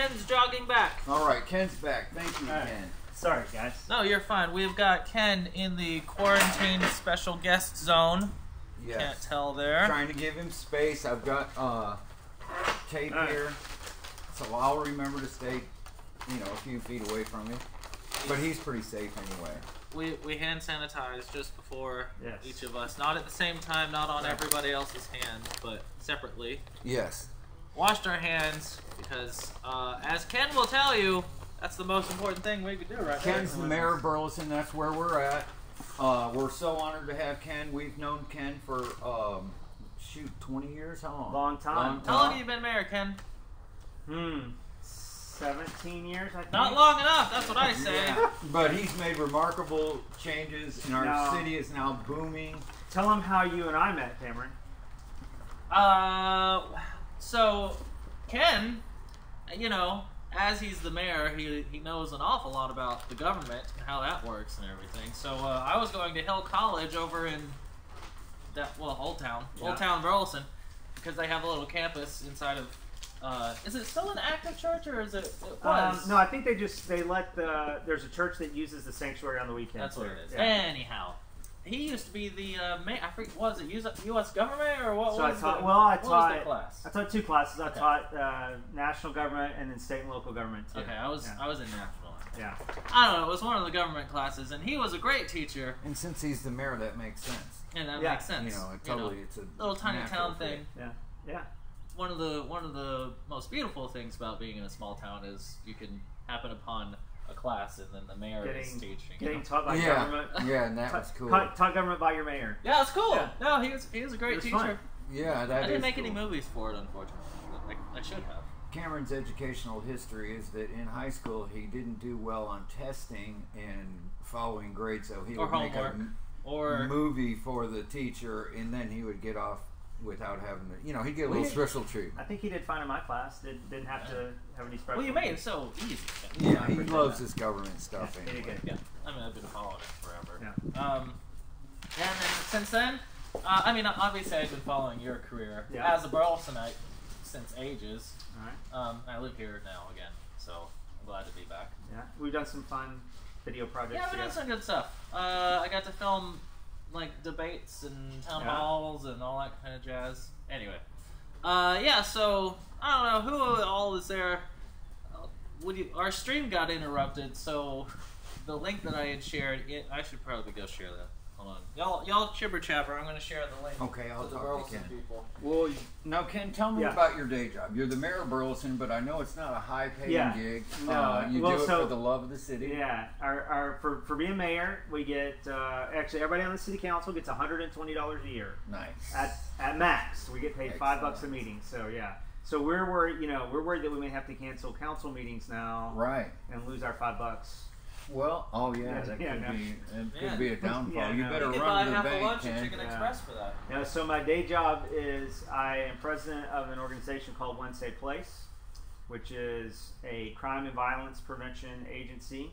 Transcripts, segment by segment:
Ken's jogging back. All right, Ken's back. Thank you, All right. Ken. Sorry, guys. No, you're fine. We've got Ken in the quarantine special guest zone. Yes. Can't tell there. Trying to give him space. I've got uh, tape All right. here, so I'll remember to stay, you know, a few feet away from him. But he's pretty safe anyway. We, we hand sanitize just before Yes. each of us. Not at the same time, not on everybody else's hand, but separately. Yes. Washed our hands because, uh, as Ken will tell you, that's the most important thing we could do right Ken's the mayor of Burleson. That's where we're at. Uh, we're so honored to have Ken. We've known Ken for um, shoot, 20 years. How long? Long time. How long have you been mayor, Ken? Hmm. 17 years, I think. Not long enough, that's what I say. Yeah. But he's made remarkable changes, and our No. city is now booming. Tell them how you and I met, Cameron. Uh, so Ken, you know, as he's the mayor, he he knows an awful lot about the government and how that works and everything. So uh, I was going to Hill College over in that well, Old Town, Yeah. Old Town Burleson, because they have a little campus inside of. Uh, is it still an active church or is it? It Um, no, I think they just they let the there's a church that uses the sanctuary on the weekends. That's what it there. is. Yeah. Anyhow, he used to be the uh, mayor. I forget. Was it U.S. U.S. government or what So I was taught. the, Well, I what was taught. the class? I taught two classes. I Okay. taught uh, national government and then state and local government too. Okay, I was Yeah. I was in national. yeah. I don't know. It was one of the government classes, and he was a great teacher, And since he's the mayor, that makes sense. and that Yeah. makes sense. You know, it totally, it's a little tiny town fit. thing. Yeah. Yeah. One of the one of the most beautiful things about being in a small town is you can happen upon a class, and then the mayor is Getting- teaching. Getting taught by yeah, government. yeah, and that was cool. ta- Taught government by your mayor. yeah, it's cool. Yeah. No, he was he was a great was teacher. fun. Yeah, that I didn't is make any movies for it, unfortunately. I, I should have. Cameron's educational history is that in high school he didn't do well on testing and following grades, so he Or would make a Or movie for the teacher, and then he would get off without having to. You know, he'd get a little Well, special treatment. I think he did fine in my class. Did, didn't have to have any special. well, you made it so easy. Yeah, he appreciate loves that. his government stuff Yeah, he did anyway. good. Yeah, I mean I've been following it forever. Yeah. Um, and then since then, uh, I mean, obviously I've been following your career Yeah. as a Burlesonite since ages. All right. Um, I live here now again, so I'm glad to be back. Yeah. We've done some fun video projects. Yeah, we did done some good stuff. Uh, I got to film like debates and town Yeah. halls and all that kind of jazz. Anyway, uh, yeah. So I don't know who all is there. Uh, Would you, our stream got interrupted, so the link that I had shared, it, I should probably go share that. Hold on, y'all, y'all chibber chapper. I'm going to share the link. Okay, I'll to the talk to Burleson Ken. people. Well, now Ken, tell me Yeah. about your day job. You're the mayor of Burleson, but I know it's not a high-paying Yeah. gig. No, uh, you well, do it so- for the love of the city. Yeah, our, our for, for being mayor, we get uh, actually everybody on the city council gets one hundred and twenty dollars a year Nice. at at max. We get paid five bucks a Excellent. meeting. So yeah, so we're worried. You know, we're worried that we may have to cancel council meetings now right. and lose our five bucks. Well, oh yeah, Yeah, that yeah, could no. be it Yeah. could be a downfall. Yeah, you no. better You could buy run to the half a bank, lunch at Chicken Yeah. Express for that. You know, so my day job is I am president of an organization called One Safe Place, which is a crime and violence prevention agency.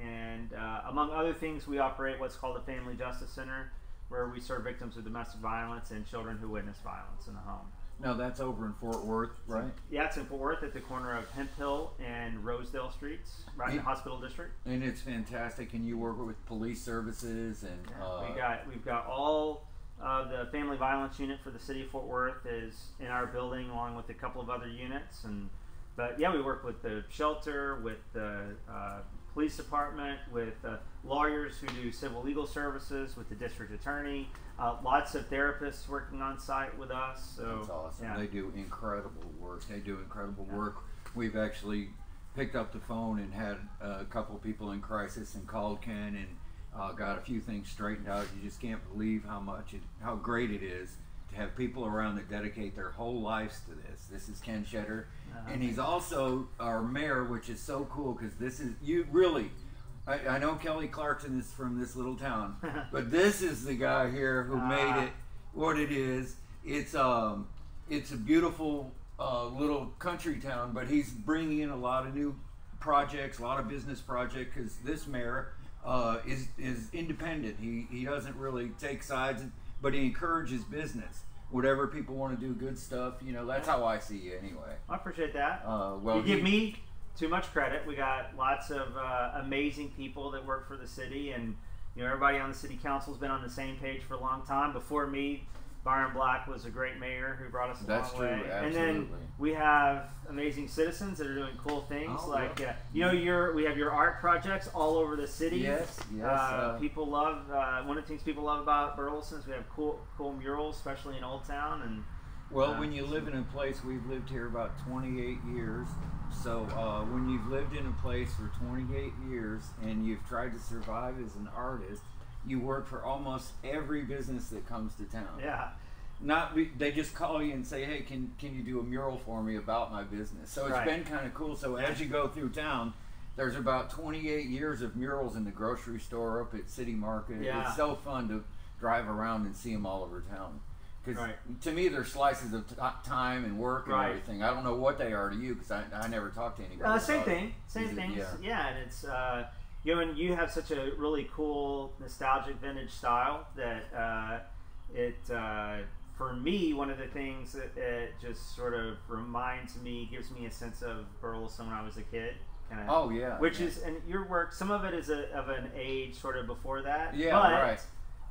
And uh, among other things, we operate what's called a Family Justice Center, where we serve victims of domestic violence and children who witness violence in the home. No, that's over in Fort Worth, right? Yeah, it's in Fort Worth at the corner of Hemphill and Rosedale Streets, right in the hospital district. And it's fantastic. And you work with police services and uh, we got we've got all of the family violence unit for the city of Fort Worth is in our building along with a couple of other units and but yeah we work with the shelter with the uh, police department with uh, lawyers who do civil legal services with the district attorney uh, lots of therapists working on site with us so That's awesome. yeah. They do incredible work. They do incredible Yeah. work. We've actually picked up the phone and had a couple people in crisis and called Ken and uh, got a few things straightened out. You just can't believe how much, it, how great it is to have people around that dedicate their whole lives to this. This is Ken Shetter, Uh-huh. and he's also our mayor, which is so cool because this is you really. I, I know Kelly Clarkson is from this little town, but this is the guy here who Ah. made it what it is. It's um, it's a beautiful uh, little country town, but he's bringing in a lot of new projects, a lot of business projects. Because this mayor uh, is is independent. He he doesn't really take sides, but he encourages business. whatever people want to do, good stuff. You know, that's how I see you anyway. I appreciate that. Uh, well, you give me too much credit. We got lots of uh, amazing people that work for the city, and you know everybody on the city council has been on the same page for a long time. Before me, Byron Black was a great mayor who brought us a That's long true, way. And then we have amazing citizens that are doing cool things, Oh, like yeah. uh, you know your we have your art projects all over the city. Yes, yes. Uh, uh, people love uh, one of the things people love about Burleson is we have cool cool murals, especially in Old Town, and Well, when you live in a place, we've lived here about 28 years. So uh, when you've lived in a place for 28 years and you've tried to survive as an artist, you work for almost every business that comes to town. yeah, Not be, they just call you and say, "Hey, can can you do a mural for me about my business?" So it's Right. been kind of cool. So as you go through town, there's about 28 years of murals in the grocery store up at City Market. Yeah. It's so fun to drive around and see them all over town. Because Right. to me, they're slices of t- time and work and Right. everything. I don't know what they are to you because I, I never talked to anybody. Uh, same thing. Same thing. yeah. Yeah. and it's uh, you know, and you have such a really cool nostalgic vintage style that uh, it uh, for me one of the things that it just sort of reminds me, gives me a sense of Burleson when I was a kid. Kind of. Oh yeah. Which yeah. is, and your work, some of it is a, of an age sort of before that. Yeah, but right.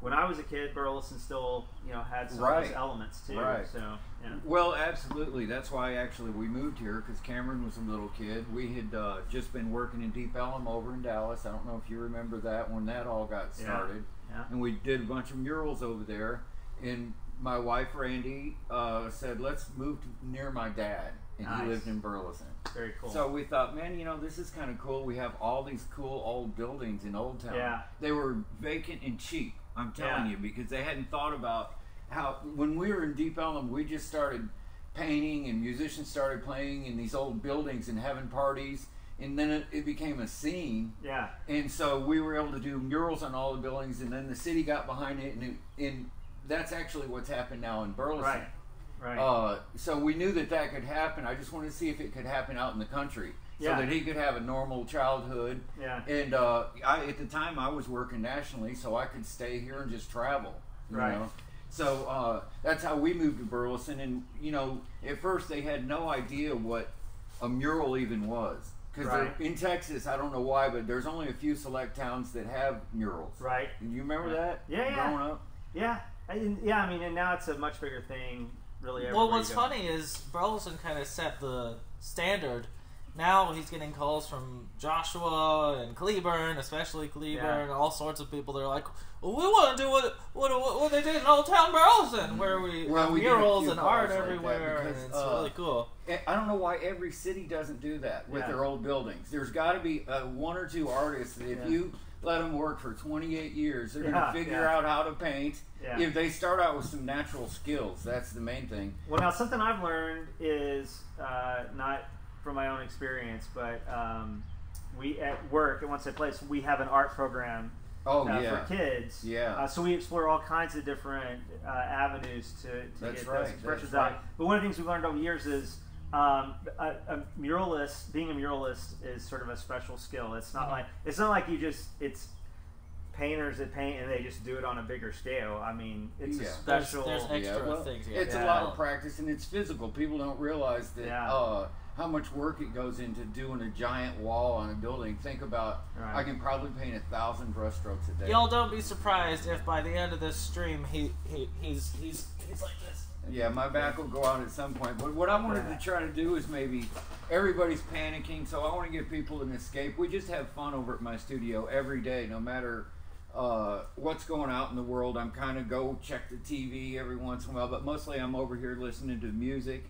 When I was a kid, Burleson still, you know, had some of those elements too. Right. So, yeah. Well, absolutely. That's why actually we moved here because Cameron was a little kid. We had uh, just been working in Deep Ellum over in Dallas. I don't know if you remember that when that all got Yeah. started. Yeah. And we did a bunch of murals over there. And my wife Randy uh, said, "Let's move to near my dad." And Nice. he lived in Burleson. Very cool. So we thought, man, you know, this is kind of cool. We have all these cool old buildings in Old Town. Yeah. They were vacant and cheap. I'm telling Yeah. you because they hadn't thought about how when we were in Deep Ellum, we just started painting and musicians started playing in these old buildings and having parties. And then it, it became a scene, yeah. and so we were able to do murals on all the buildings. And then the city got behind it, and, it, and that's actually what's happened now in Burleson. Right. Right. Uh, so we knew that that could happen. I just wanted to see if it could happen out in the country, Yeah. so that he could have a normal childhood. yeah. And uh, I, at the time, I was working nationally, so I could stay here and just travel. You Right. Know? So uh, that's how we moved to Burleson. And you know, at first they had no idea what a mural even was. Because Right. in Texas, I don't know why, but there's only a few select towns that have murals. Right. Do you remember that? Yeah, yeah. Growing up. Yeah. I, yeah. I mean, and now it's a much bigger thing. Really. Well, what's funny is Burleson kind of set the standard. Now he's getting calls from Joshua and Cleburne, especially Cleburne, Yeah. all sorts of people. They're like, well, "We want to do what, what what they did in Old Town Burleson, where we Well, have we murals and art like everywhere, because, and it's uh, really cool." Eh, I don't know why every city doesn't do that with Yeah. their old buildings. There's got to be uh, one or two artists that if Yeah. you let them work for 28 years, they're Yeah, going to figure yeah. out how to paint. Yeah. If they start out with some natural skills, that's the main thing. Well, now something I've learned is uh, not from my own experience, but um, we at work at One Safe Place we have an art program Oh uh, yeah, for kids. Yeah. Uh, so we explore all kinds of different uh, avenues to, to That's get right, those expressions that's out. right. But one of the things we've learned over the years is um, a, a muralist. Being a muralist is sort of a special skill. It's not like it's not like you just it's painters that paint and they just do it on a bigger scale. I mean, it's a Yeah. There's, special. there's extra yeah. Well, things. You it's have a lot of practice and it's physical. People don't realize that Yeah. uh, how much work it goes into doing a giant wall on a building. Think about, Right. I can probably paint a thousand brushstrokes a day. Y'all don't be surprised if by the end of this stream he, he he's he's he's like this. Yeah, my back will go out at some point. But what I wanted to try to do is maybe everybody's panicking, so I want to give people an escape. We just have fun over at my studio every day, no matter uh, what's going out in the world. I'm kind of go check the TV every once in a while, but mostly I'm over here listening to music.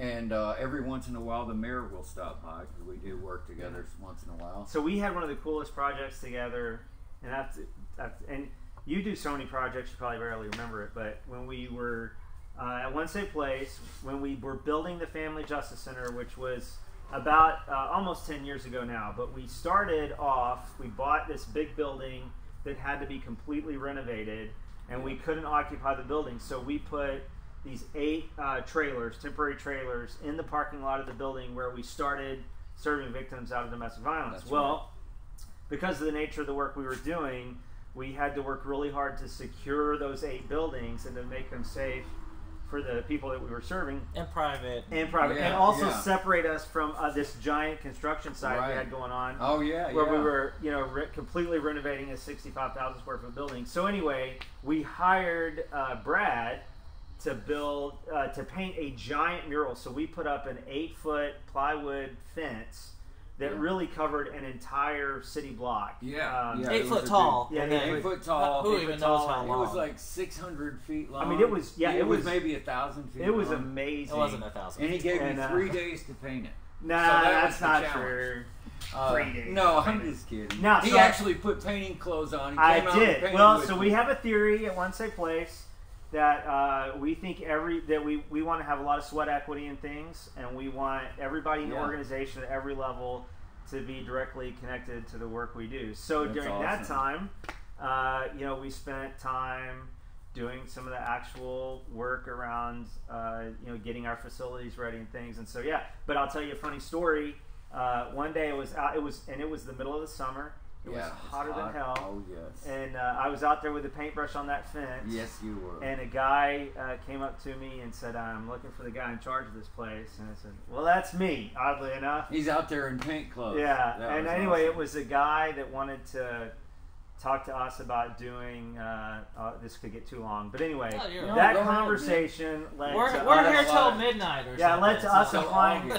And uh, every once in a while, the mayor will stop by because we do work together once in a while. So we had one of the coolest projects together, and that's, that's and you do so many projects you probably barely remember it. But when we were uh, at One Safe Place, when we were building the Family Justice Center, which was about uh, almost ten years ago now, but we started off. We bought this big building that had to be completely renovated, and we couldn't occupy the building, so we put these eight uh, trailers, temporary trailers, in the parking lot of the building where we started serving victims out of domestic violence. That's well, because of the nature of the work we were doing, we had to work really hard to secure those eight buildings and to make them safe for the people that we were serving And private. and private, Yeah, and also yeah. separate us from uh, this giant construction site we had going on Oh yeah, where yeah. we were, you know, re- completely renovating a 65,000 square foot building. So anyway, we hired uh, Brad to build uh, to paint a giant mural. So we put up an eight foot plywood fence that Yeah. really covered an entire city block. Yeah, Um, yeah. Eight foot was a tall. Yeah, yeah, then- Eight foot tall. Who eight even foot knows tall. how It was like 600 feet long. I mean, it was- yeah, it, it was, was- maybe a thousand feet. It was long. amazing. It wasn't a thousand. And he gave And, me uh, three days to paint it. Nah, So that that's not challenge. true. Uh, Three days no, I'm just kidding. No, he so I- actually put painting clothes on. He I out and did. painted Well, with so me. we have a theory at One Safe Place that uh, we think every that we, we want to have a lot of sweat equity in things, and we want everybody in the Yeah. organization at every level to be directly connected to the work we do. So That's during that time, uh, you know, we spent time doing some of the actual work around uh, you know getting our facilities ready and things. And so yeah, but I'll tell you a funny story. Uh, one day it was out, it was and it was the middle of the summer. It yeah, was hotter hot. than hell. Oh yes. And uh, I was out there with a paintbrush on that fence. yes, you were. And a guy uh, came up to me and said, "I'm looking for the guy in charge of this place." And I said, "Well, that's me." Oddly enough. He's out there in paint clothes. Yeah. That And anyway, awesome. it was a guy that wanted to talk to us about doing. Uh, uh, this could get too long, but anyway, Oh, you're No, that ahead, conversation led We're, to we're us here till midnight or something. Yeah, something. led to us so- applying-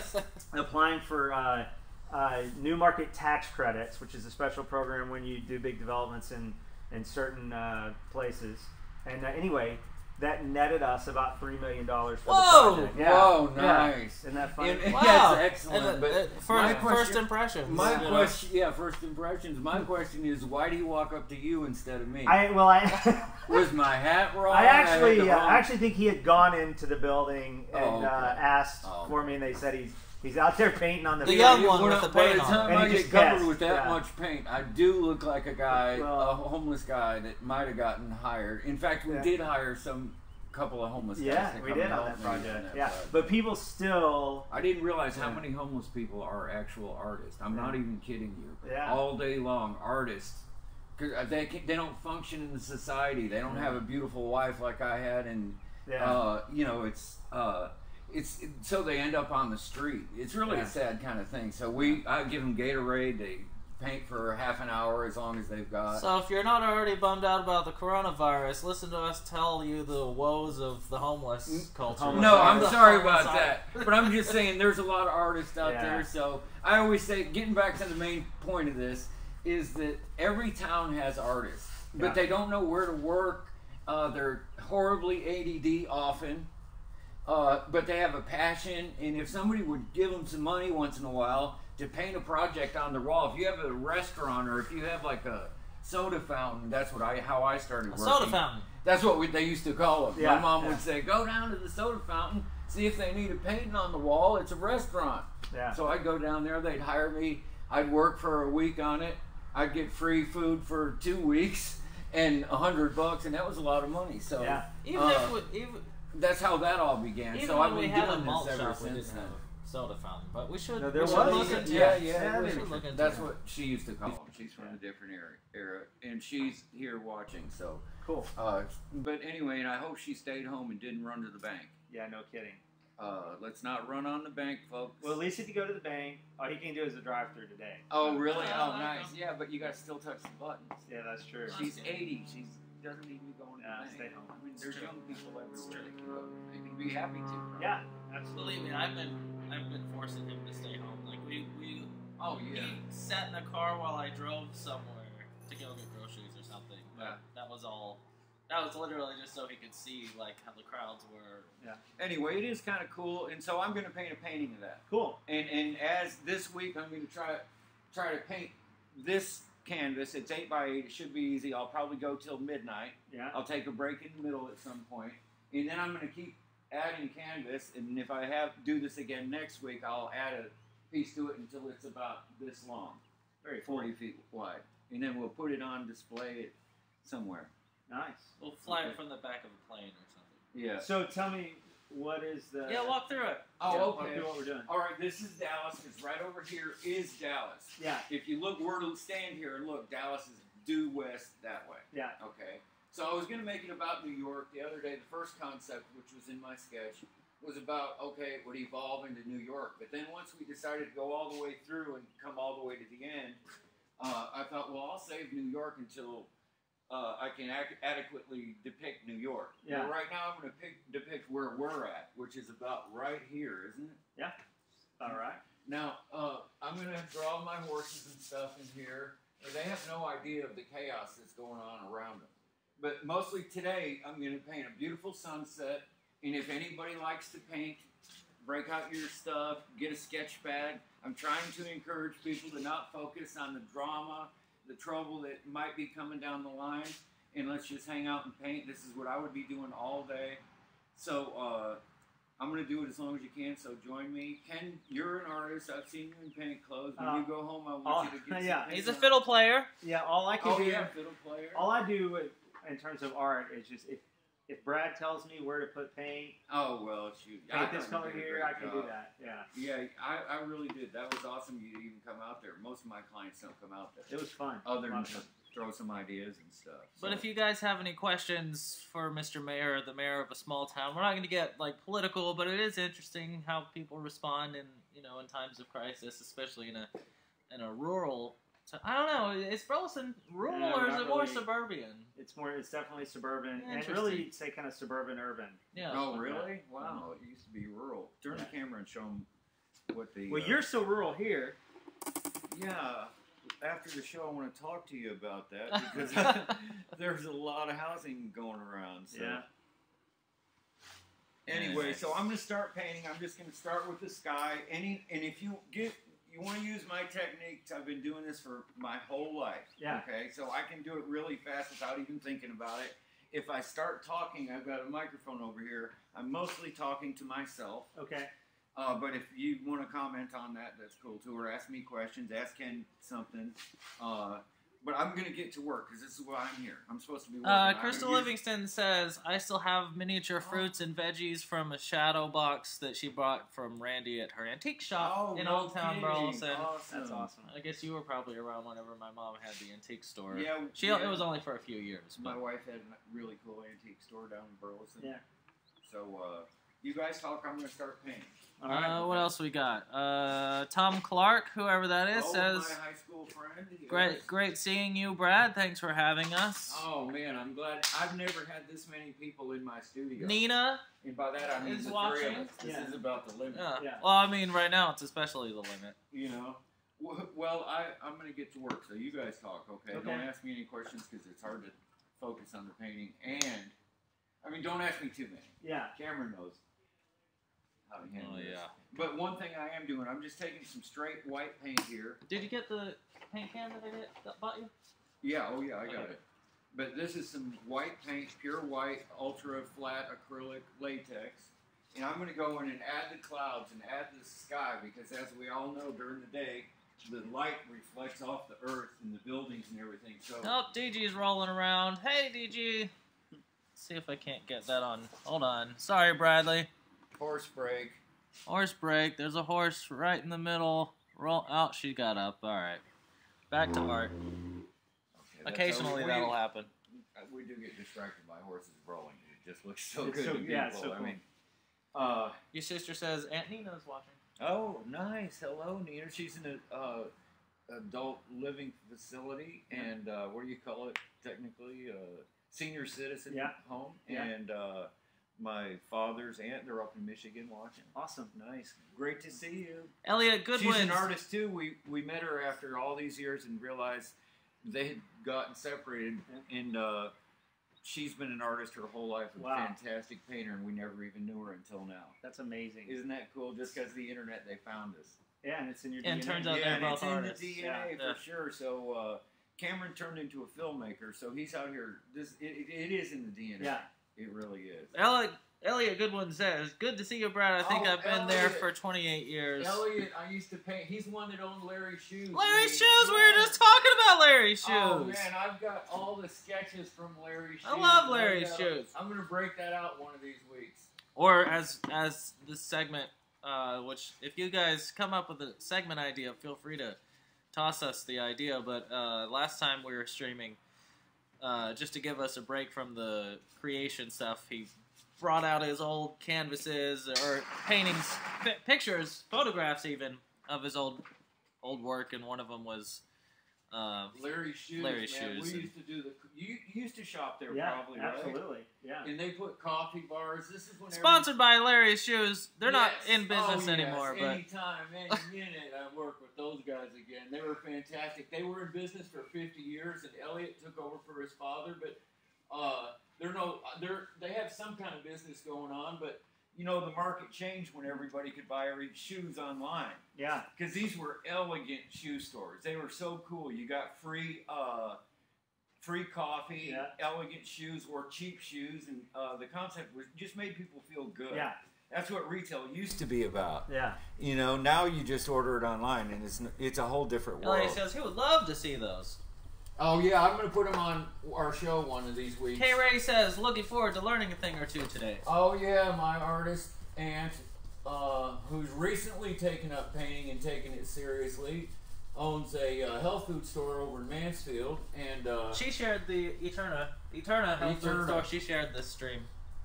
applying for uh, uh, new market tax credits, which is a special program when you do big developments in in certain uh, places. And uh, anyway, that netted us about three million dollars for Whoa! the project. Yeah. Whoa, Yeah. nice. Isn't that funny? And- Wow. Yes, excellent. And, uh, but uh, first, my first impressions. my you know. question, yeah, first impressions. My question is, why do you walk up to you instead of me? I well, I Was my hat wrong? I actually the uh, wrong- I actually think he had gone into the building and Oh, okay. uh, asked Oh, for me, and they said he's he's out there painting on the, The field. young one when with I- the by paint the on. time And I he get just covered guessed, with that yeah. much paint, I do look like a guy, Well- a homeless guy that might have gotten hired. In fact, we Yeah. did hire some couple of homeless guys. Yeah, to we come did and on that project. that yeah, project. but people still I didn't realize how many homeless people are actual artists. I'm not even kidding you. Yeah. All day long, artists. Because they, can- they don't function in the society. They don't Yeah. have a beautiful wife like I had, and yeah. uh, you know it's uh, it's so they end up on the street. It's really Yeah. a sad kind of thing. So we I give them Gatorade. They paint for half an hour as long as they've got. So if you're not already bummed out about the coronavirus, listen to us tell you the woes of the homeless culture. homeless no. I'm sorry about side. that. But I'm just saying there's a lot of artists out Yeah. there. So I always say, getting back to the main point of this, is that every town has artists, but Yeah. they don't know where to work. Uh, they're horribly ADD often. Uh, but they have a passion, and if somebody would give them some money once in a while to paint a project on the wall, if you have a restaurant or if you have like a soda fountain, that's what I how I started A working. soda fountain. That's what we, they used to call them. Yeah, My mom yeah. would say, "Go down to the soda fountain, see if they need a painting on the wall. It's a restaurant." yeah. So I'd go down there. They'd hire me. I'd work for a week on it. I'd get free food for two weeks and a hundred bucks, and that was a lot of money. So Yeah. Even uh, if we, even, that's how that all began. even so when I've been had a doing malt this ever shop, we since didn't then. soda fountain. But we should. No, there we should was. look into yeah, it. yeah, Yeah, it we should look into That's it. what she used to call them. She's from Yeah. a different era, era, and she's here watching. So, Cool. uh, but anyway, and I hope she stayed home and didn't run to the bank. Yeah, no kidding. Uh, let's not run on the bank, folks. Well, at least if you go to the bank, all you can do is a drive-through today. oh, really? Uh, Oh, nice. Yeah, but you got to still touch the buttons. Yeah, that's true. She's 80. She doesn't need to be going to Yeah, the bank. stay home. I mean, there's true. young people everywhere that can go. They can be happy to. right? Yeah, absolutely. Believe me, I've been I've been forcing him to stay home. Like we we Oh yeah. he sat in the car while I drove somewhere to go get groceries or something. But Yeah. that was all. That was literally just so he could see like how the crowds were. Yeah. Anyway, it is kind of cool, and so I'm going to paint a painting of that. Cool. And and as this week, I'm going to try try to paint this canvas. It's eight by eight. It should be easy. I'll probably go till midnight. Yeah. I'll take a break in the middle at some point, and then I'm going to keep adding canvas. And if I have do this again next week, I'll add a piece to it until it's about this long, Very cool. 40 feet wide, and then we'll put it on display it somewhere. Nice. We'll fly Okay. it from the back of a plane or something. Yeah. So tell me, what is the? yeah, walk through it. Oh, yeah, okay. through what we're doing. All right, this is Dallas. Because right over here is Dallas. Yeah. If you look, we're to stand here and look. Dallas is due west that way. Yeah. Okay. So I was going to make it about New York the other day. The first concept, which was in my sketch, was about okay, it would evolve into New York. But then once we decided to go all the way through and come all the way to the end, uh, I thought, well, I'll save New York until uh, I can ac- adequately depict New York. Yeah. But right now, I'm going to depict where we're at, which is about right here, isn't it? Yeah. All right. Now, uh, I'm going to draw my horses and stuff in here. They have no idea of the chaos that's going on around them. But mostly today, I'm going to paint a beautiful sunset. And if anybody likes to paint, break out your stuff, get a sketch pad. I'm trying to encourage people to not focus on the drama, the trouble that might be coming down the line, and let's just hang out and paint. This is what I would be doing all day. So, uh, I'm gonna do it as long as you can. So join me. Ken, you're an artist. I've seen you in paint clothes. When Uh, you go home, I want oh, you to get. yeah. some He's a paint fiddle player. Yeah. All I can Oh do. yeah, fiddle player. All I do in terms of art is just if if Brad tells me where to put paint, Oh well, shoot. I paint this color you did a here, I can do that. Yeah. Yeah, I, I really did. That was awesome. You even come out there. Most of my clients don't come out there, It was fun. other than Lot fun. throw some ideas and stuff. But if you guys have any questions for Mr. Mayor, the mayor of a small town, we're not going to get like political, but it is interesting how people respond in you know in times of crisis, especially in a in a rural. T- I don't know. Is Burleson rural No, or is not it more really. suburban? It's more. It's definitely suburban, and Interesting. really say kind of suburban urban. Yeah. oh really? Wow, it used to be rural. Turn the camera and show them what the. Well, uh, you're so rural here. Yeah. After the show, I want to talk to you about that because there's a lot of housing going around. So. Yeah. Anyway, Nice. so I'm going to start painting. I'm just going to start with the sky. Any and if you get you want to use my techniques, I've been doing this for my whole life. Yeah. Okay, so I can do it really fast without even thinking about it. If I start talking, I've got a microphone over here. I'm mostly talking to myself. Okay. Uh, but if you want to comment on that, that's cool too. Or ask me questions, ask Ken something. Uh, but I'm gonna get to work because this is why I'm here. I'm supposed to be working. Uh, Crystal gonna use- Livingston says, I still have miniature Oh. fruits and veggies from a shadow box that she bought from Randy at her antique shop Oh, in no Old Town kidding. Burleson. Awesome. That's awesome. I guess you were probably around whenever my mom had the antique store. Yeah, She yeah. it was only for a few years. My wife had a really cool antique store down in Burleson. Yeah. So uh, you guys talk. I'm gonna start painting. All right. uh, what else we got? Uh, Tom Clark, whoever that is, oh, says, my high school friend. yes. "Great, great seeing you, Brad. Thanks for having us." Oh man, I'm glad. I've never had this many people in my studio. Nina, and by that I mean is the three watching. of us. This Yeah. is about the limit. yeah. Yeah. Well, I mean, right now it's especially the limit. You know. Well, I, I'm going to get to work, so you guys talk, okay? Okay. Don't ask me any questions because it's hard to focus on the painting. And, I mean, don't ask me too many. Yeah. Cameron knows how to handle Oh, this. yeah. But one thing I am doing, I'm just taking some straight white paint here. Did you get the paint can that I did, that bought you? Yeah, oh yeah, I got Okay. it. But this is some white paint, pure white, ultra flat acrylic latex. And I'm going to go in and add the clouds and add the sky because, as we all know, during the day, the light reflects off the earth and the buildings and everything. So, Oh, DG's rolling around. Hey, DG. Let's see if I can't get that on. Hold on. Sorry, Bradley. Horse break. Horse break. There's a horse right in the middle. Roll. Oh, she got up. All right. Back to art. Okay, Occasionally that'll happen. We do get distracted by horses rolling. It just looks so It's good so- to yeah, it's so I mean, uh, Your sister says Aunt Nina's watching. Oh, nice. Hello, Nina. She's in a uh, adult living facility, and uh, what do you call it technically? Uh, senior citizen Yeah. home. Yeah. And uh, my father's aunt, they're up in Michigan watching. Awesome. Nice. Great to see you. Elliot Goodwin. She's an artist too. We we met her after all these years and realized they had gotten separated, and uh, she's been an artist her whole life, a Wow. fantastic painter, and we never even knew her until now. That's amazing. Isn't that cool? Just because the internet, they found us. yeah, and it's in your And DNA. turns out yeah, they're and both it's in artists. the DNA Yeah. for Yeah. sure. So uh, Cameron turned into a filmmaker, so he's out here. This it, it, it is in the DNA. Yeah. It really is. Elliot, Elliot Goodwin says, "Good to see you, Brad. I think Oh, I've been there for 28 years." Elliot, I used to paint. He's one that owned Larry's shoes. Larry's shoes. We were just talking about Larry's shoes. Oh man, I've got all the sketches from Larry's shoes. I love Larry's gotta- shoes. I'm gonna break that out one of these weeks. Or as as this segment, uh, which if you guys come up with a segment idea, feel free to toss us the idea. But uh, last time we were streaming, uh, just to give us a break from the creation stuff, he brought out his old canvases or paintings, pi pictures, photographs even of his old old work, and one of them was. Uh, Larry Shoes. Larry man. Shoes. We used to do the. You you used to shop there yeah, probably, right? absolutely. Yeah. And they put coffee bars. This is when sponsored by Larry's Shoes. They're not in business Oh, yes. anymore, but anytime, any minute, I work with those guys again. They were fantastic. They were in business for 50 years, and Elliot took over for his father. But uh, they're no, they're they have some kind of business going on. But you know, the market changed when everybody could buy every shoes online Yeah. because these were elegant shoe stores. They were so cool. You got free. Uh, Free coffee, Yeah. elegant shoes, or cheap shoes, and uh, the concept was just made people feel good. Yeah. That's what retail used to be about. Yeah. You know, now you just order it online, and it's it's a whole different Larry world. says he would love to see those. Oh yeah, I'm gonna put them on our show one of these weeks. K Ray says looking forward to learning a thing or two today. Oh yeah, my artist aunt, uh, who's recently taken up painting and taken it seriously, owns a uh, health food store over in Mansfield, and uh, She shared the Eterna Eterna health food store. She shared this stream.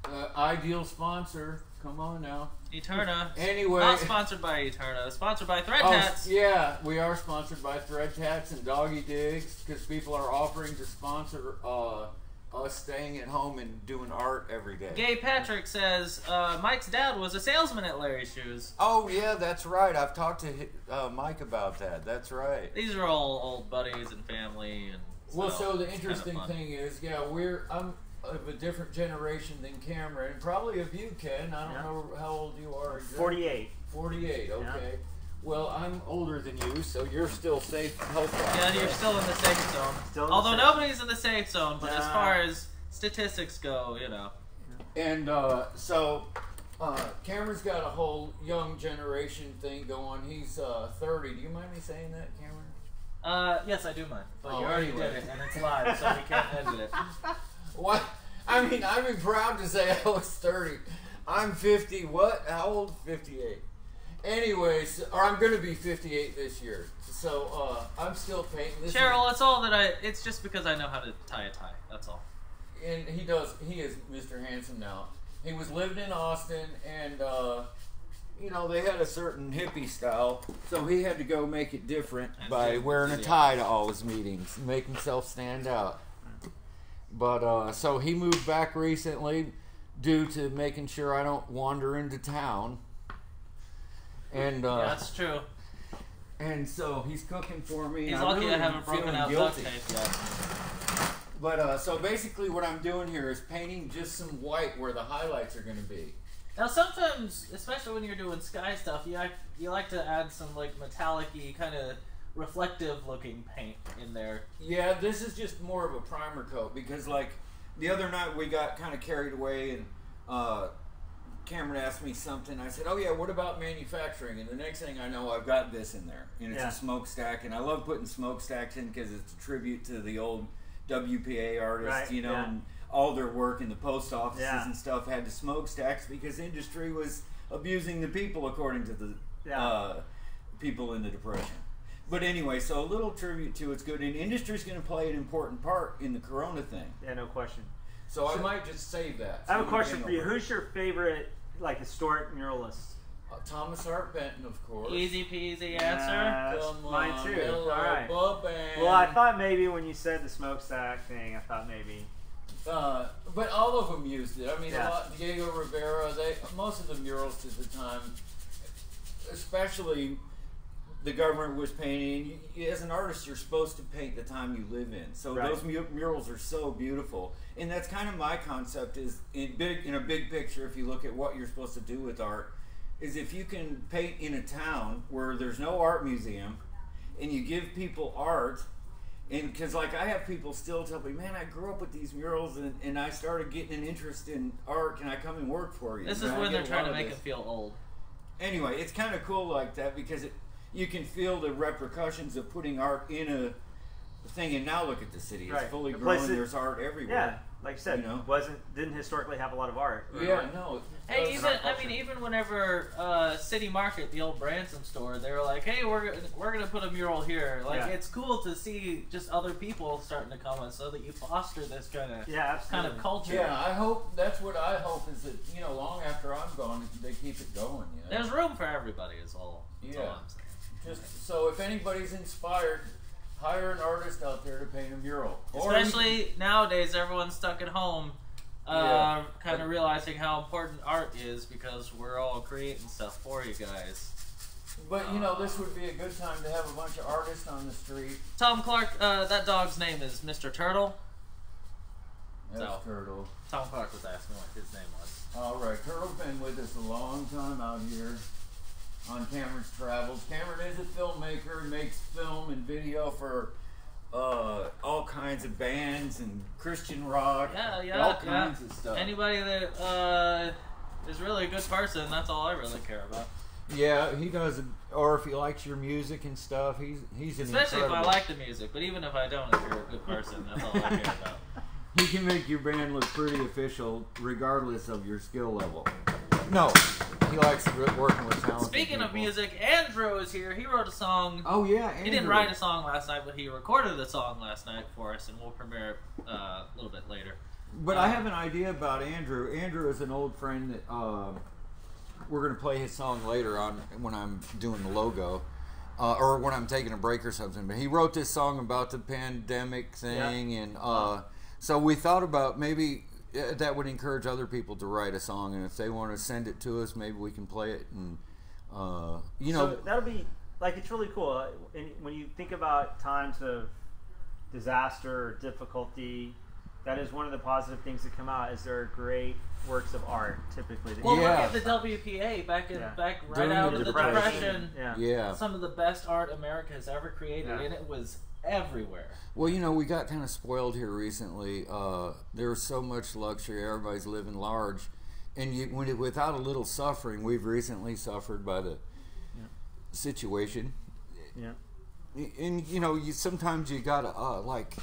uh, ideal sponsor. Come on now. Eterna. Anyway, Not sponsored by Eterna. Sponsored by Thread Oh, yeah, we are sponsored by Thread Tats and Doggy Digs because people are offering to sponsor uh, us staying at home and doing art every day. Gay Patrick says uh, Mike's dad was a salesman at Larry's Shoes. Oh yeah, that's right. I've talked to uh, Mike about that. That's right. These are all old buddies and family and. Well, so the interesting thing is, yeah, we're I'm of a different generation than Cameron, and probably of you, Ken. I don't Yeah. know how old you are. exactly. 48. Forty-eight. Okay. Well, I'm older than you, so you're still safe, health. Yeah, you're still in the safe zone. Still Although safe- nobody's in the safe zone, but as far as statistics go, you know. And uh, so uh, Cameron's got a whole young generation thing going. He's uh, 30. Do you mind me saying that, Cameron? Uh, yes, I do mind. But Oh, you already anyway. did it, and it's live, so we can't edit it. What? I mean, I'd be proud to say I was 30. I'm 50. What? How old? 58. Anyways, or I'm going to be 58 this year. So uh, I'm still painting. This is- Cheryl, it's all that I. It's just because I know how to tie a tie. That's all. and he does. He is Mr. Handsome now. He was living in Austin, and uh, you know they had a certain hippie style, so he had to go make it different And by wearing a tie to all his meetings, make himself stand out. But uh, so he moved back recently, due to making sure I don't wander into town. And uh, yeah, that's true. and so he's cooking for me. He's lucky really I haven't broken out duct tape yet. But uh, so basically, what I'm doing here is painting just some white where the highlights are going to be. Now, sometimes, especially when you're doing sky stuff, you like, you like to add some like metallic-y, kind of reflective-looking paint in there. Yeah, this is just more of a primer coat because, like, the other night we got kind of carried away and uh, Cameron asked me something. I said, "Oh yeah, what about manufacturing?" And the next thing I know, I've got this in there, and it's Yeah. a smokestack. And I love putting smokestacks in because it's a tribute to the old WPA artists, Right, you know, yeah. and all their work in the post offices Yeah. and stuff had the smokestacks because industry was abusing the people, according to the Yeah. uh, people in the depression. But anyway, so a little tribute to it's good, and industry's going to play an important part in the Corona thing. Yeah, no question. So I might just save that. I have a question for you. over- Who's your favorite, like, historic muralist? Uh, Thomas Hart Benton, of course. Easy peasy answer. That's Come mine on, too. All right. Bubba. Well, I thought maybe when you said the smokestack thing, I thought maybe. Uh, but all of them used it. I mean, Yeah. a lot, Diego Rivera. They most of the murals at the time, especially the government was painting. You, as an artist, you're supposed to paint the time you live in. So Right. those mu- murals are so beautiful, and that's kind of my concept. Is in big in a big picture. If you look at what you're supposed to do with art, is if you can paint in a town where there's no art museum, and you give people art and because like i have people still tell me man i grew up with these murals and, and i started getting an interest in art can i come and work for you This And is when they're trying to make this. it feel old. anyway it's kind of cool like that because it you can feel the repercussions of putting art in a thing and now look at the city it's Right. fully The grown that- there's art everywhere. Yeah, everywhere like I said, You know? wasn't didn't historically have a lot of art. or Yeah, art. no. Hey, even I mean, even whenever uh, City Market, the old Branson store, they were like, "Hey, we're gonna- we're gonna put a mural here." Like, Yeah. it's cool to see just other people starting to come, and so that you foster this kind of Yeah, kind of culture. Yeah, I hope that's what I hope is that you know, long after I'm gone, they keep it going. You know? There's room for everybody, is all. That's all Yeah. I'm saying. Just so if anybody's inspired, hire an artist out there to paint a mural. Or Especially nowadays, everyone's stuck at home, uh, Yeah. kind of realizing how important art is because we're all creating stuff for you guys. but you know, this would be a good time to have a bunch of artists on the street. Tom Clark, uh, that dog's name is Mr. Turtle. That's So. Turtle. Tom Clark was asking what his name was. All right, Turtle's been with us a long time out here on Cameron's Travels. Cameron is a filmmaker, makes film and video for uh, all kinds of bands and Christian rock, Yeah, yeah, all yeah. kinds of stuff. Anybody that uh, is really a good person, that's all I really care about. Yeah, he does. Or if he likes your music and stuff, he's he's an Especially if I like the music, but even if I don't, if you're a good person, that's all I care about. He can make your band look pretty official, regardless of your skill level. No, he likes working with talented Speaking of music, Andrew is here. He wrote a song. Oh yeah, He didn't write a song last night, but he recorded a song last night for us, and we'll premiere it uh, a little bit later. But I have an idea about Andrew. Andrew is an old friend that uh, we're going to play his song later on when I'm doing the logo. Uh, or when I'm taking a break or something, but he wrote this song about the pandemic thing, and uh, so we thought about maybe uh, that would encourage other people to write a song, and if they want to send it to us, maybe we can play it, and uh, you know, so that'll be like it's really cool. Uh, And when you think about times of disaster or difficulty, that is one of the positive things that come out. Is there are great works of art typically? That Well, you- look at the WPA back in Yeah. back right During out the of the Depression. depression. Yeah. yeah. Some of the best art America has ever created, Yeah. and it was everywhere. Well, you know, we got kind of spoiled here recently. Uh, there's so much luxury; everybody's living large, and you, when it, without a little suffering, we've recently suffered by the situation. Yeah. And you know, you sometimes you gotta uh, like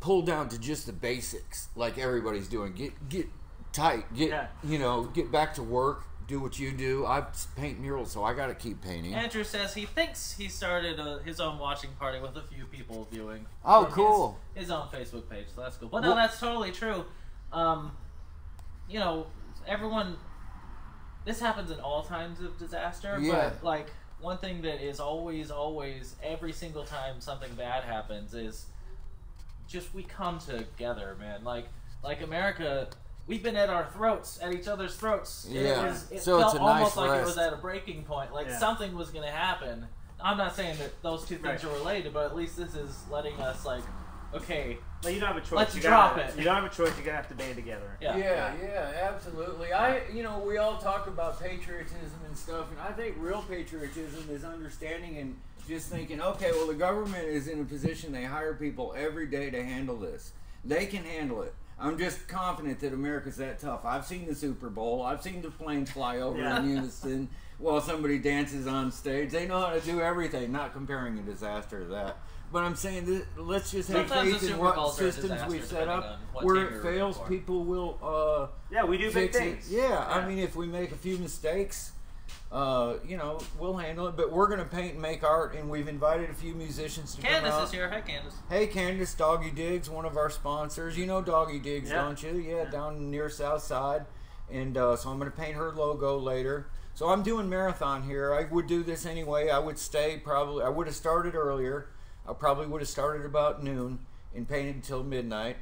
pull down to just the basics, like everybody's doing. Get get tight. Get Yeah. you know, get back to work. Do what you do. I paint murals, so I got to keep painting. Andrew says he thinks he started uh his own watching party with a few people viewing. Oh, cool. His, his own Facebook page, so that's cool. But no, Well- that's totally true. Um, you know, everyone. This happens in all times of disaster, Yeah. but like one thing that is always, always, every single time something bad happens is just we come together, man. Like, like America. We've been at our throats, at each other's throats. Yeah. It, was, it So felt it's a almost nice like it was at a breaking point. Like Yeah. something was going to happen. I'm not saying that those two things Right. are related, but at least this is letting us like, okay, But you don't have a choice. Let's you drop gotta, it. You don't have a choice. You're gonna have to band together. yeah. Yeah, yeah, absolutely. I, you know, we all talk about patriotism and stuff, and I think real patriotism is understanding and just thinking, okay, well, the government is in a position they hire people every day to handle this. They can handle it. I'm just confident that America's that tough. I've seen the Super Bowl. I've seen the planes fly over Yeah. in unison while somebody dances on stage. They know how to do everything. Not comparing a disaster to that. But I'm saying that let's just have Sometimes faith in what Bowls systems we've set up. Where it fails, people will uh, Yeah, we do big things. Yeah, I mean, if we make a few mistakes, uh, you know, we'll handle it. But we're gonna paint and make art, and we've invited a few musicians to Candace come out. is here. Hi, Candace. Hey, Candace, Doggy Digs, one of our sponsors. You know Doggy Digs, Yeah. don't you? Yeah, Yeah. down near South Side. And uh, so I'm going to paint her logo later. So I'm doing marathon here. I would do this anyway. I would stay probably. I would have started earlier. I probably would have started about noon and painted until midnight.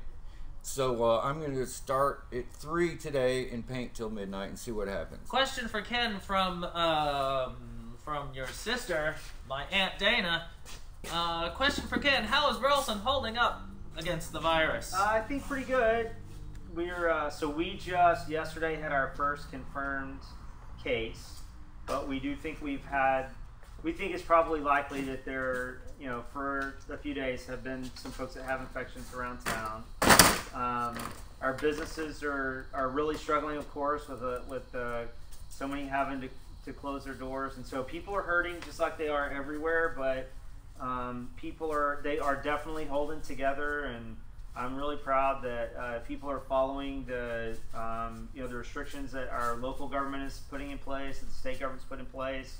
So uh, I'm going to start at three today and paint till midnight and see what happens. Question for Ken from um, from your sister, my aunt Dana. Uh, question for Ken: How is Burleson holding up against the virus? Uh, I think pretty good. We're uh, so we just yesterday had our first confirmed case, but we do think we've had. We think it's probably likely that there, you know, for a few days have been some folks that have infections around town. Um, our businesses are, are really struggling, of course, with uh, with uh, so many having to, to close their doors, and so people are hurting just like they are everywhere. But um, people are they are definitely holding together and I'm really proud that uh, people are following the um, you know the restrictions that our local government is putting in place, that the state government's put in place,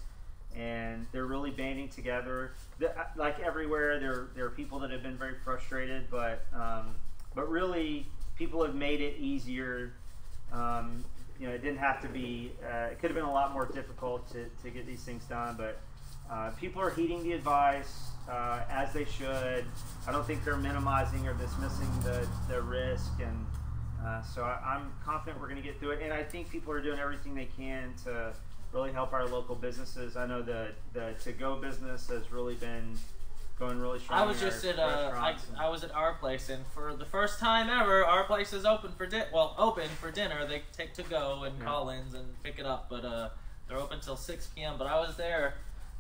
and they're really banding together. The, uh, like everywhere, there there are people that have been very frustrated, but um, but really people have made it easier. Um, you know, it didn't have to be. Uh, it could have been a lot more difficult to, to get these things done, but uh, people are heeding the advice uh, as they should. I don't think they're minimizing or dismissing the, the risk, and uh, so I, am confident we're going to get through it. And I think people are doing everything they can to really help our local businesses. I know the the to go business has really been going really strong. I was just at uh, I, I was at our place, and for the first time ever, our place is open for di- well open for dinner. They take to go and yeah. call ins and pick it up, but uh, they're open till six p.m. But I was there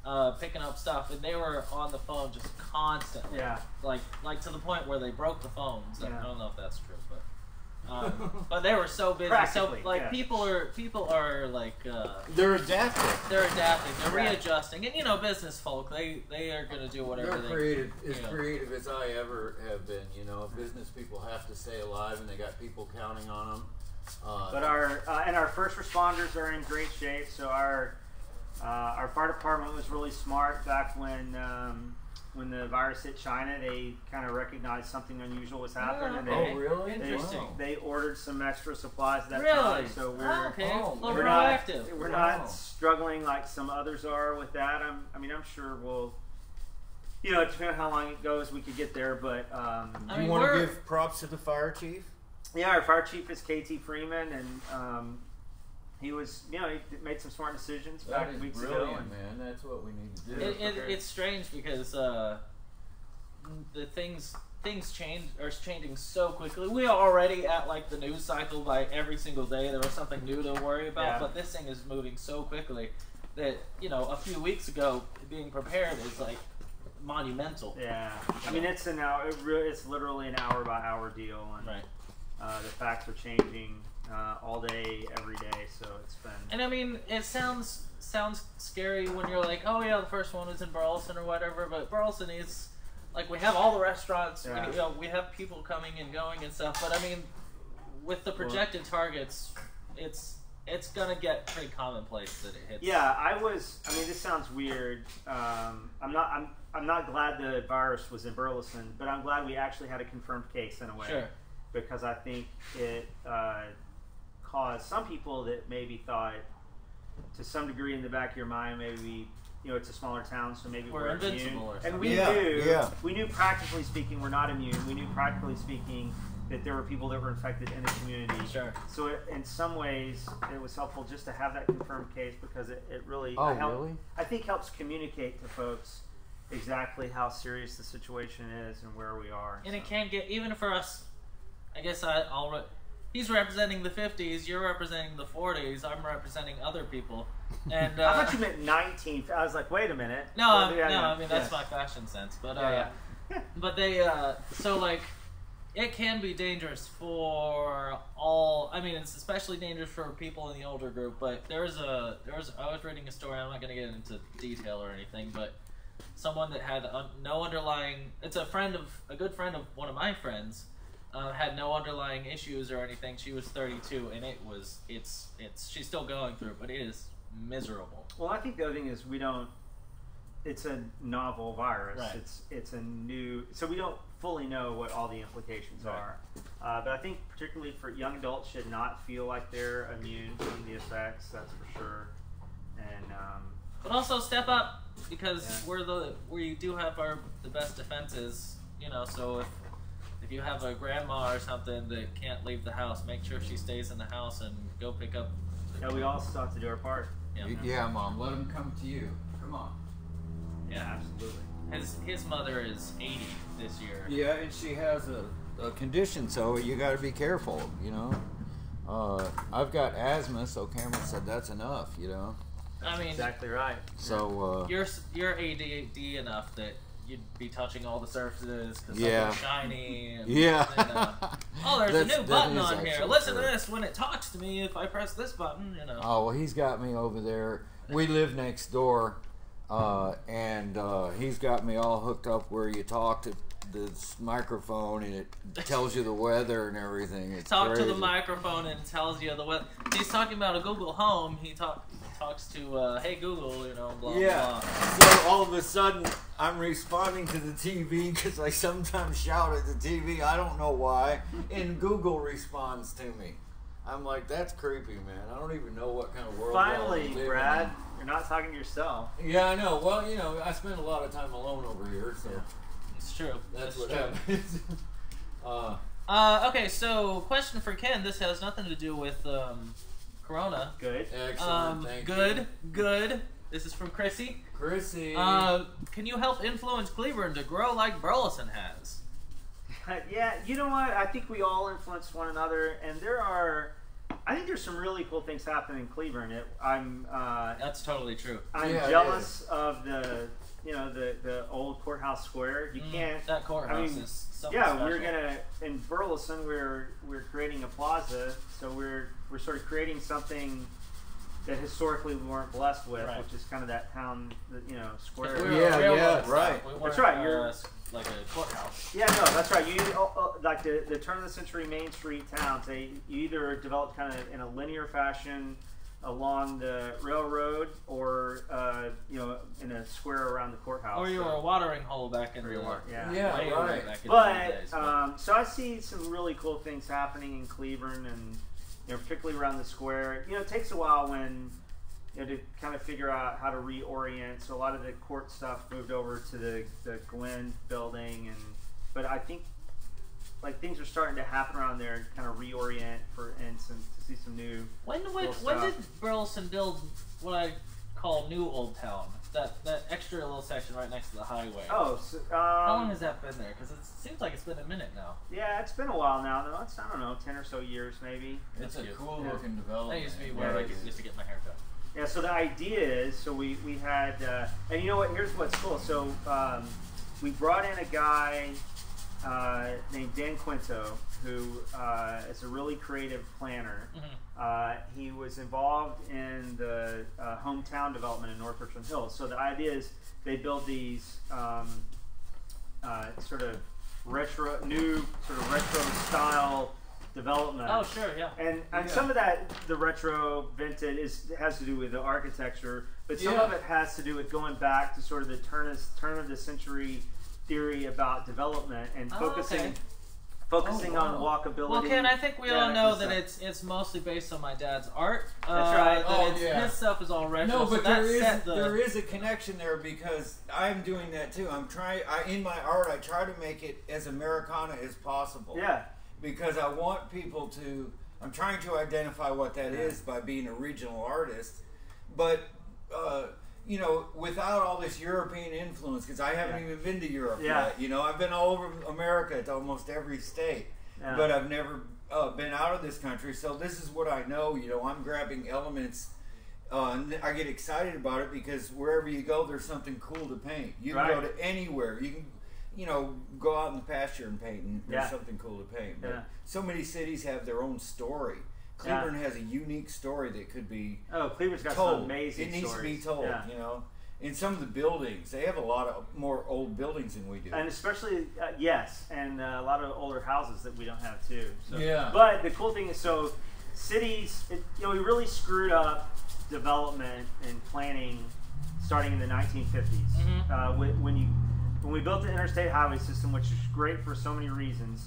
uh, picking up stuff, and they were on the phone just constantly. Yeah. Like like to the point where they broke the phones. Yeah. I don't know if that's true. Um, but they were so busy. So like yeah. people are people are like uh, they're adapting. They're adapting. They're yeah. readjusting, and you know, business folk they they are going to do whatever. They're they, creative as know. creative as I ever have been. You know, business people have to stay alive, and they got people counting on them. Uh, but our uh, and our first responders are in great shape. So our uh, our fire department was really smart back when. Um, when the virus hit China, they kind of recognized something unusual was happening. and they, oh, really? Interesting. They, they, ordered some extra supplies at that really? time. So we're, oh, okay. oh, we're, not, we're wow. not struggling like some others are with that. I'm, I mean, I'm sure we'll, you know, depending on how long it goes, we could get there. But um, do you want to give props to the fire chief? Yeah, our fire chief is KT Freeman, and um, he was, you know, he made some smart decisions that back weeks brilliant, ago. man. That's what we need to do. It, it, it's strange because uh, the things things change are changing so quickly. We are already at like the news cycle by every single day. There was something new to worry about, yeah. but this thing is moving so quickly that you know a few weeks ago being prepared is like monumental. Yeah, I mean it's an hour. It re- it's literally an hour by hour deal, and right. uh, the facts are changing uh, all day, every day. So it's been. And I mean, it sounds sounds scary when you're like, oh yeah, the first one was in Burleson or whatever, but Burleson is like we have all the restaurants, yeah. we, you know, we have people coming and going and stuff. But I mean, with the projected targets, it's it's gonna get pretty commonplace that it hits. Yeah, I was. I mean, this sounds weird. Um, I'm not. I'm. I'm not glad the virus was in Burleson, but I'm glad we actually had a confirmed case in a way. Sure. Because I think it uh, caused some people that maybe thought, to some degree, in the back of your mind, maybe you know it's a smaller town, so maybe we're, we're invincible. Immune. and we yeah, knew, yeah. we knew practically speaking, we're not immune. We knew practically speaking that there were people that were infected in the community. Sure. So it, in some ways, it was helpful just to have that confirmed case because it, it really, oh, help, really? I think helps communicate to folks exactly how serious the situation is and where we are. And so. it can get even for us. I guess I, I'll he's representing the 50s, you're representing the 40s, I'm representing other people. And uh, I thought you meant 19th. I was like, wait a minute. No, well, yeah, no, yeah. I mean that's my fashion sense, but uh, yeah, but they uh, so like it can be dangerous for all. I mean, it's especially dangerous for people in the older group. But there's a there's I was reading a story. I'm not going to get into detail or anything, but someone that had un, no underlying. It's a friend of a good friend of one of my friends uh, had no underlying issues or anything. She was 32, and it was it's it's she's still going through, but it is miserable. Well, I think the other thing is we don't. It's a novel virus. Right. It's it's a new, so we don't fully know what all the implications right. are. Uh, but I think particularly for young adults should not feel like they're immune from the effects. That's for sure. And um, but also step up because yeah. we're the we do have our the best defenses. You know, so if if you have a grandma or something that can't leave the house, make sure she stays in the house and go pick up. Yeah, we all still have to do our part. Yeah, yeah mom. Let them come to you. Come on. Yeah, absolutely. His his mother is 80 this year. Yeah, and she has a, a condition, so you got to be careful. You know, uh, I've got asthma, so Cameron said that's enough. You know. I mean, exactly right. So uh, you're you're ADD enough that you'd be touching all the surfaces because yeah. They're shiny. And, yeah. And, uh, oh, there's a new button on here. Listen true. to this when it talks to me. If I press this button, you know. Oh well, he's got me over there. We live next door, uh, and uh, he's got me all hooked up where you talk to this microphone and it tells you the weather and everything. It's Talk to the microphone and it tells you the weather. He's talking about a Google Home. He talk talks to uh, Hey Google, you know, blah Yeah. blah. So all of a sudden, I'm responding to the TV because I sometimes shout at the TV. I don't know why, and Google responds to me. I'm like, that's creepy, man. I don't even know what kind of world. y'all Finally, live in. Brad, you're not talking to yourself. Yeah, I know. Well, you know, I spend a lot of time alone over here, so Yeah. It's true. that's It's what true. happens. uh, Uh, okay, so question for Ken. This has nothing to do with um, Corona. Good. excellent. Um, thank good, you. good. This is from Chrissy. Chrissy. Uh, can you help influence Cleburne to grow like Burleson has? Uh, yeah, you know what? I think we all influence one another, and there are. I think there's some really cool things happening in Cleburne. It, I'm uh, That's totally true. I'm Yeah, jealous of the you know the the old courthouse square. You Mm, can't. That courthouse I mean, is something Yeah, special. we're gonna in Burleson. We're we're creating a plaza, so we're we're sort of creating something that historically we weren't blessed with, Right. which is kind of that town, you know, square. We were Yeah, a railroad yeah, right. We That's right, uh, you're- like a courthouse. Yeah, no, that's right. You oh, like the, the turn of the century Main Street towns. They you either developed kind of in a linear fashion along the railroad, or uh, you know in a square around the courthouse. Or you were So- a watering hole back in Or the you yeah. Yeah, way right. back in But days, um, so I see some really cool things happening in Cleburne, and you know particularly around the square. You know, it takes a while when you know to kind of figure out how to reorient. So a lot of the court stuff moved over to the the Glen building, and but I think like things are starting to happen around there, and kind of reorient for and some to see some new. When Cool when, when did Burleson build what I call New Old Town? That that extra little section right next to the highway. Oh, so, How long um, has that been there? Because it seems like it's been a minute now. yeah, it's been a while now. No, it's I don't know, ten or so years maybe. it's a cute. cool Yeah. looking That development. used to be Yeah, where I it is. used to get my hair cut. Yeah, so the idea is, so we, we had, uh, and you know what, here's what's cool. So um, we brought in a guy uh, named Dan Quinto, who uh, is a really creative planner. Mhm. Uh, he was involved in the uh, hometown development in North Richland Hills. So the idea is they build these um, uh, sort of retro, new sort of retro style development. Oh sure, yeah. And and Yeah. some of that, the retro vintage, is has to do with the architecture, but some Yeah. of it has to do with going back to sort of the turn of turn of the century theory about development and Oh, focusing okay. focusing Oh, on walkability. Well, Ken, I think we all know that it's it's mostly based on my dad's art. That's uh, right. that Oh, yeah. His stuff is all retro. No, so but that there is set the, there is a connection there because I'm doing that too. I'm trying. I, in my art, I try to make it as Americana as possible. yeah, Because I want people to. I'm trying to identify what that is Yeah. by being a regional artist, but. Uh, you know, without all this European influence, because I haven't Yeah. even been to Europe Yeah. yet. You know, I've been all over America to almost every state yeah. but I've never uh, been out of this country. So this is what I know. You know, I'm grabbing elements. Uh, and I get excited about it because wherever you go, there's something cool to paint. You can go to anywhere. You can, you know, go out in the pasture and paint, and there's something cool to paint. But so many cities have their own story. Yeah. Cleburne has a unique story that could be oh, Cleburne's got told. some amazing it needs stories. to be told. Yeah. You know, in some of the buildings, they have a lot of more old buildings than we do. And especially uh, yes, and uh, a lot of older houses that we don't have too. So. Yeah. But the cool thing is, so cities, it, you know, we really screwed up development and planning starting in the 1950s. Mhm. Uh, when, when you when we built the interstate highway system, which is great for so many reasons,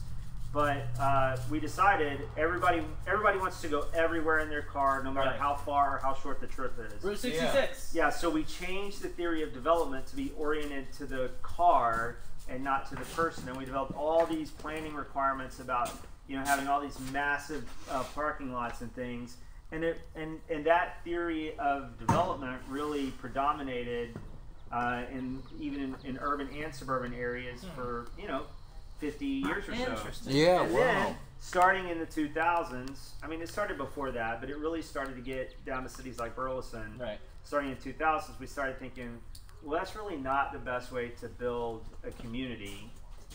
but uh, we decided everybody everybody wants to go everywhere in their car, no matter Right. how far or how short the trip is. Route 66. Yeah, so we changed the theory of development to be oriented to the car and not to the person, and we developed all these planning requirements about you know having all these massive uh, parking lots and things, and it and and that theory of development really predominated uh, in even in, in urban and suburban areas for you know 50 years or so. Interesting. yeah, And wow. then, starting in the 2000s, I mean, it started before that, but it really started to get down to cities like Burleson. Right. Starting in 2000s, we started thinking, well, that's really not the best way to build a community,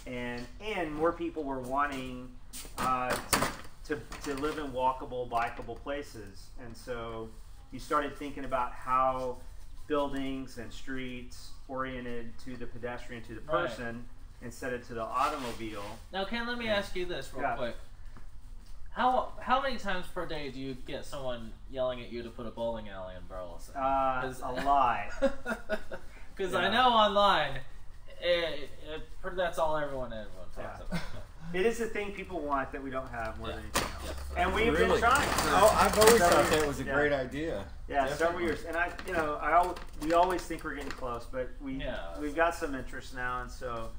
and and more people were wanting uh, to, to to live in walkable, bikeable places, and so you started thinking about how buildings and streets oriented to the pedestrian, to the Right. person and set it to the automobile. Now, Ken, let me ask you this real Yeah. quick. How how many times per day do you get someone yelling at you to put a bowling alley in Burleson? Uh, 'Cause- a lot. Because I know online, it, it, that's all everyone everyone talks Yeah. about. It is a thing people want that we don't have more Yeah. than anything else. Yeah. And we've Really? been trying. For, Oh, I've always several thought that years. was a Yeah. great idea. Yeah, several Definitely. years, and I, you know, I al- we always think we're getting close, but we Yeah. we've got some interest now, and so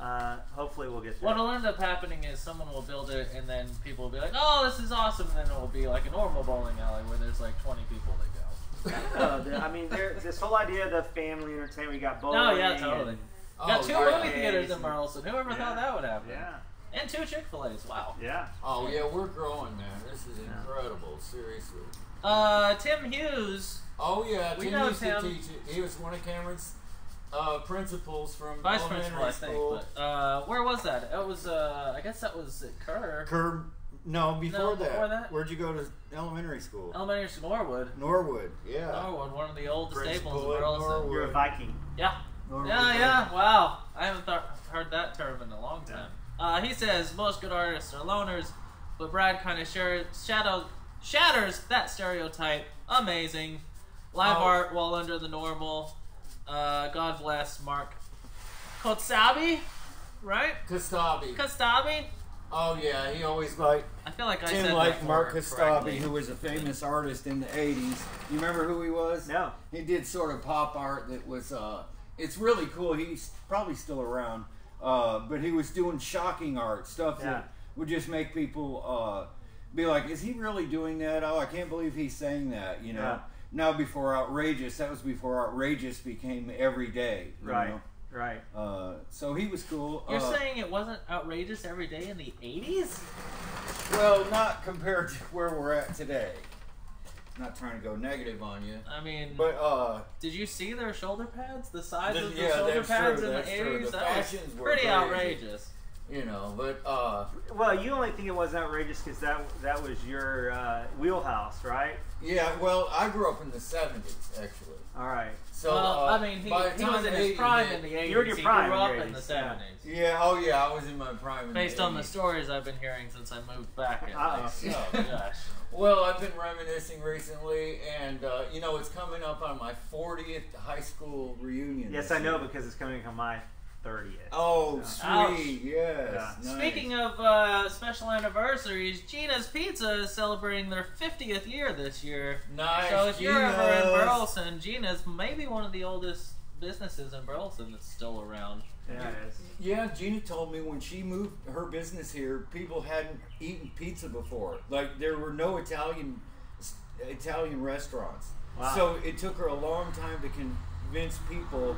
uh, hopefully we'll get there. What'll end up happening is someone will build it, and then people will be like, "Oh, this is awesome!" And then it will be like a normal bowling alley where there's like 20 people that go. No, the- I mean, there, this whole idea of the family entertainment, we got bowling. No, yeah, and- totally. Oh, Got two yeah. movie theaters in and- Burleson. Whoever Yeah. thought that would happen? Yeah, And two Chick Fil A's. Wow. yeah. Oh yeah, we're growing, man. This is Yeah. incredible. Seriously. Uh, Tim Hughes, Oh yeah, We Tim know used Tim. to teach it. He was one of Cameron's uh, principals from vice elementary principal, I think. school. But uh, where was that? It was. Uh, I guess that was at Kerr. Kerr, no, before, No, that. before that? Where'd you go to elementary school? Elementary school, Norwood. Norwood. Yeah. Norwood, one of the oldest Principal staples of at Burleson. Norwood. You're a Viking. Yeah. Norwood. Yeah, yeah. Wow. I haven't thought, heard that term in a long time. Uh, he says most good artists are loners, but Brad kind of shares, shadows, shatters that stereotype. Amazing. Live Oh. art while under the normal. Uh, God bless Mark Kotsabi, right? Kastabi. Kostabi? Oh yeah, he always like. I feel like I Tim said liked that Mark word Kastabi, correctly. who was a famous artist in the '80s. You remember who he was? No. He did sort of pop art that was. Uh, it's really cool. He's probably still around, uh, but he was doing shocking art stuff Yeah. that would just make people uh, be like, "Is he really doing that? Oh, I can't believe he's saying that." You know. Yeah. Now before outrageous, that was before outrageous became everyday. you Right. know? Right. Uh, so he was cool. You're uh, saying it wasn't outrageous every day in the 80s? Well, not compared to where we're at today. Not trying to go negative on you, I mean, but uh, did you see their shoulder pads? The size The- of the yeah, shoulder that's pads true, in the that's true. 80s? The that fashions was pretty crazy. outrageous. you know, but uh, Well, you only think it was outrageous because that that was your uh, wheelhouse, right? Yeah. Well, I grew up in the '70s, actually. All right. So well, uh, I mean, he, by he was in his prime hit- in the 80s. You were in your he prime grew up the in the 80s, yeah. 70s. Yeah. Oh, yeah. I was in my prime. in Based the on the stories I've been hearing since I moved back in. Uh-oh. Oh, gosh. Well, I've been reminiscing recently, and uh, you know, it's coming up on my 40th high school reunion. Yes, I know year. because it's coming up on my thirtieth. Oh, Yeah. sweet. Yes. Yeah. nice. Speaking of uh, special anniversaries, Gina's Pizza is celebrating their 50th year this year. nice. So if you're ever in Gina's. Burleson, Gina's maybe one of the oldest businesses in Burleson that's still around. Yeah. Yeah, Gina told me when she moved her business here, people hadn't eaten pizza before. Like there were no Italian Italian restaurants. Wow. So it took her a long time to convince people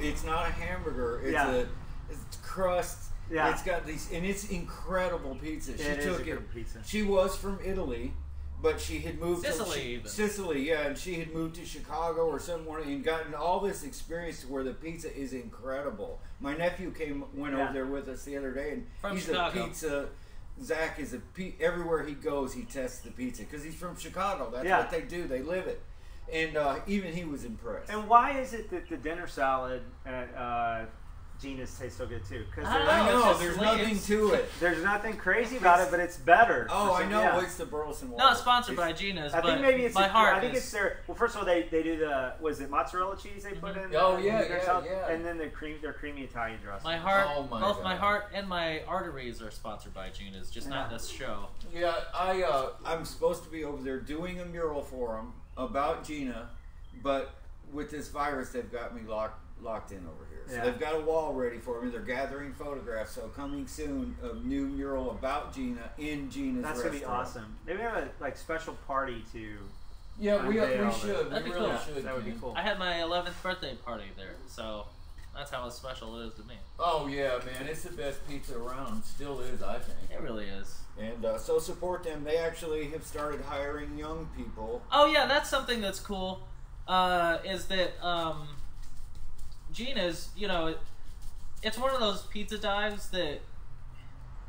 it's not a hamburger. It's Yeah. a it's crust. Yeah. It's got these and it's incredible pizza. She It is took a it. good pizza. She was from Italy, but she had moved to Sicily, she- even. Sicily, yeah, and she had moved to Chicago or somewhere and gotten all this experience to where the pizza is incredible. My nephew came went Yeah. over there with us the other day, and From he's Chicago. a pizza. Zach is a pe- everywhere he goes, he tests the pizza because he's from Chicago. That's Yeah. what they do; they live it. And uh, even he was impressed. And why is it that the dinner salad at uh, Gina's tastes so good too? Because I don't I know there's leaves. nothing to it. there's nothing crazy about it, but it's better. Oh, for I know. yeah. It's the Burleson Water. Not sponsored by It's- Gina's, I but think maybe it's my the- heart I think is- it's their. Well, first of all, they, they do the was it mozzarella cheese they put in? Oh, yeah, yeah, salad? yeah. And then the cream, their creamy Italian dressing. My heart, Oh my both my heart and my arteries are sponsored by Gina's, just not Yeah. this show. Yeah, I uh, I'm supposed to be over there doing a mural for them about Gina, but with this virus, they've got me locked locked in over here. So Yeah. they've got a wall ready for me. They're gathering photographs. So coming soon, a new mural about Gina in Gina's. That's gonna be restaurant. awesome. Maybe have a like special party to. Yeah, we, Unveil we it. should. That'd we be really cool. should. that would be cool. I had my 11th birthday party there, so that's how special it is to me. Oh yeah, man, it's the best pizza around. Still is, I think. It really is. And uh, so support them. They actually have started hiring young people. Oh yeah, that's something that's cool. Uh, is that um, Gina's? You know, it, it's one of those pizza dives that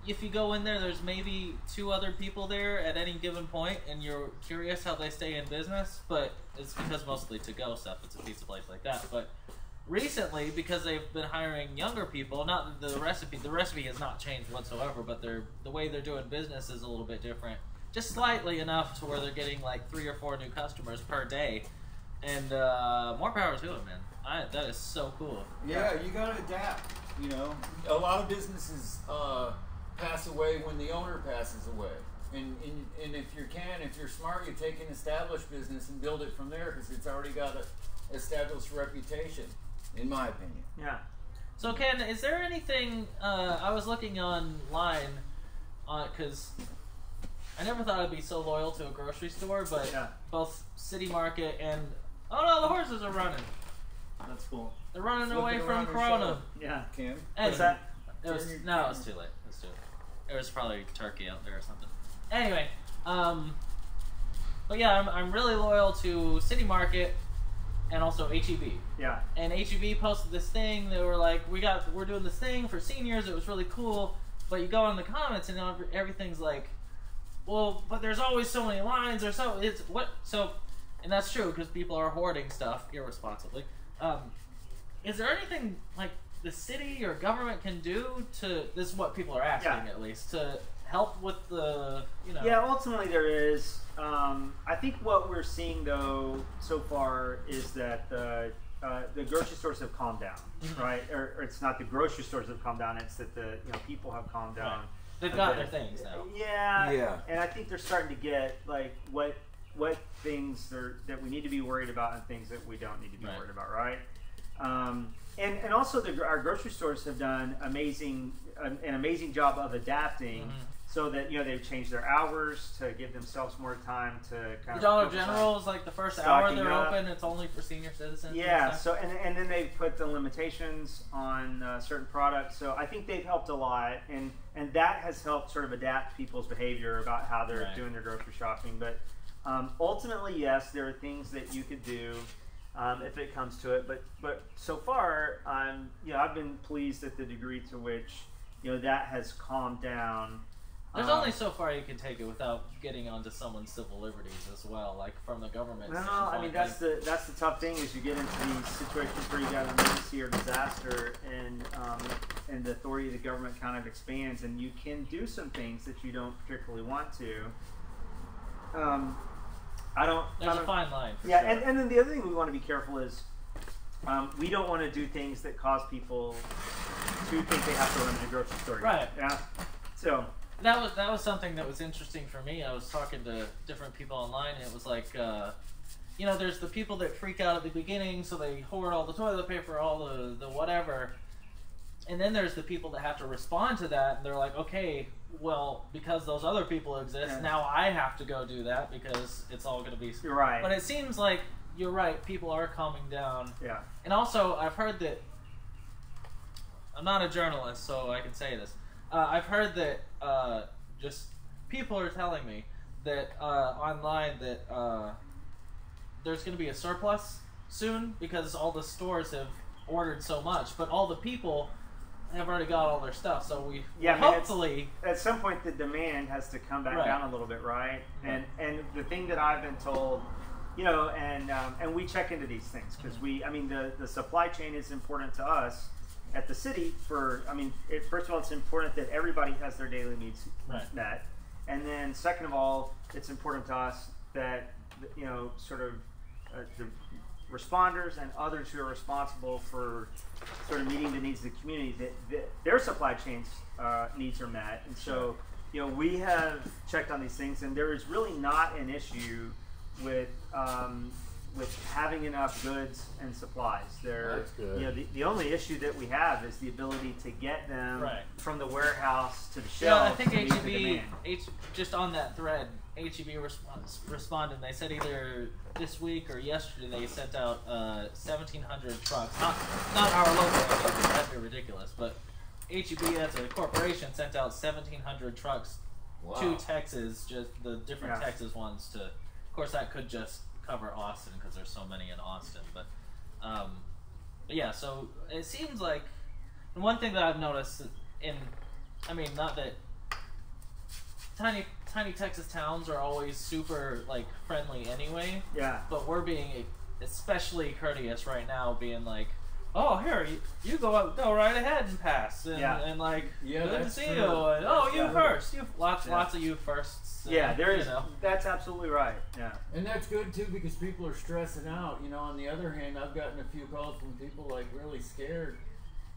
if you go in there, there's maybe two other people there at any given point, and you're curious how they stay in business. But it's because mostly to go stuff. It's a pizza place like that. But recently because they've been hiring younger people. Not the recipe, the recipe has not changed whatsoever, but they're the way they're doing business is a little bit different, just slightly enough to where they're getting like three or four new customers per day, and uh, more power to them, man. I, that is so cool. Yeah, you gotta adapt. You know, a lot of businesses uh, pass away when the owner passes away. And, and, and if you can, if you're smart, you take an established business and build it from there because it's already got a established reputation, in my opinion. Yeah. So Ken, is there anything? Uh, I was looking online, on because I never thought I'd be so loyal to a grocery store, but Yeah. both City Market and oh no, the horses are running. That's cool. They're running Flipping away from around your Corona. Yeah. Kim? Hey, What's that? It was no, it was too late. It was too late. There was probably turkey out there or something. Anyway, um, but yeah, I'm, I'm really loyal to City Market and also HEB. Yeah. and HEB posted this thing. They were like, "We got, we're doing this thing for seniors. It was really cool." But you go in the comments, and everything's like, "Well, but there's always so many lines, or so it's what so," and that's true because people are hoarding stuff irresponsibly. Um, is there anything like the city or government can do to? This is what people are asking, Yeah. at least, to help with the, you know. Yeah, ultimately there is. Um, I think what we're seeing though so far is that the uh, the grocery stores have calmed down, Mhm. right? Or, or it's not the grocery stores have calmed down; it's that the you know people have calmed down. Right. They've got their things now. Yeah, Yeah. and I think they're starting to get like what what things are, that we need to be worried about and things that we don't need to be Right. worried about, right? Um, and and also the, our grocery stores have done amazing an, an amazing job of adapting. Mhm. So that you know they've changed their hours to give themselves more time to kind The of Dollar General is like the first hour they're up. open. It's only for senior citizens. and Yeah, stuff. so and, and then they put the limitations on uh, certain products. So I think they've helped a lot, and and that has helped sort of adapt people's behavior about how they're Right. doing their grocery shopping. But um, ultimately, yes, there are things that you could do um, if it comes to it. But but so far, I'm you know I've been pleased at the degree to which you know that has calmed down. There's Um, only so far you can take it without getting onto someone's civil liberties as well, like from the government. No, I mean that's the that's the tough thing is you get into these situations where you got an emergency or disaster, and um, and the authority of the government kind of expands, and you can do some things that you don't particularly want to. Um, I don't. there's I a don't- fine line. Yeah, sure. and, and then the other thing we want to be careful is um, we don't want to do things that cause people to think they have to run to the grocery store. Right. Yeah. So that was that was something that was interesting for me. I was talking to different people online, and it was like, uh, you know, there's the people that freak out at the beginning, so they hoard all the toilet paper, all the the whatever, and then there's the people that have to respond to that, and they're like, okay, well, because those other people exist, Yeah. now I have to go do that because it's all going to be. you're right. But it seems like you're right. People are calming down, yeah. and also I've heard that. I'm not a journalist, so I can say this. Uh, I've heard that uh, just people are telling me that uh, online that uh, there's going to be a surplus soon because all the stores have ordered so much, but all the people have already got all their stuff. So we Yeah, I mean, hopefully at some point the demand has to come back Right. down a little bit, right? Right. And and the thing that I've been told, you know, and um, and we check into these things because Mhm. we, I mean, the the supply chain is important to us at the city. For I mean, it, first of all, it's important that everybody has their daily needs Right. met, and then second of all, it's important to us that you know, sort of uh, the responders and others who are responsible for sort of meeting the needs of the community that, that their supply chains uh, needs are met and so you know we have checked on these things and there is really not an issue with um, with having enough goods and supplies there That's good. you know the, the only issue that we have is the ability to get them Right. from the warehouse to the Yeah, shelves I think to HEB. H, just on that thread, HEB response, responded. They said either this week or yesterday they sent out uh, 1,700 trucks. Not not our local HEB, that'd be ridiculous. But HEB as a corporation sent out 1,700 trucks Wow. to Texas, just the different Yeah. Texas ones. To, of course, that could just cover Austin because there's so many in Austin. But, um, but yeah, so it seems like one thing that I've noticed in, I mean, not that tiny tiny Texas towns are always super like friendly anyway, yeah but we're being especially courteous right now, being like, oh here you, you go up, go right ahead and pass, and, Yeah. and like Yeah, good to see true. you, and oh you Yeah. first, you lots Yeah. lots of you firsts. and, Yeah, there is. You know. That's absolutely right. Yeah. And that's good too because people are stressing out. You know, on the other hand, I've gotten a few calls from people like really scared,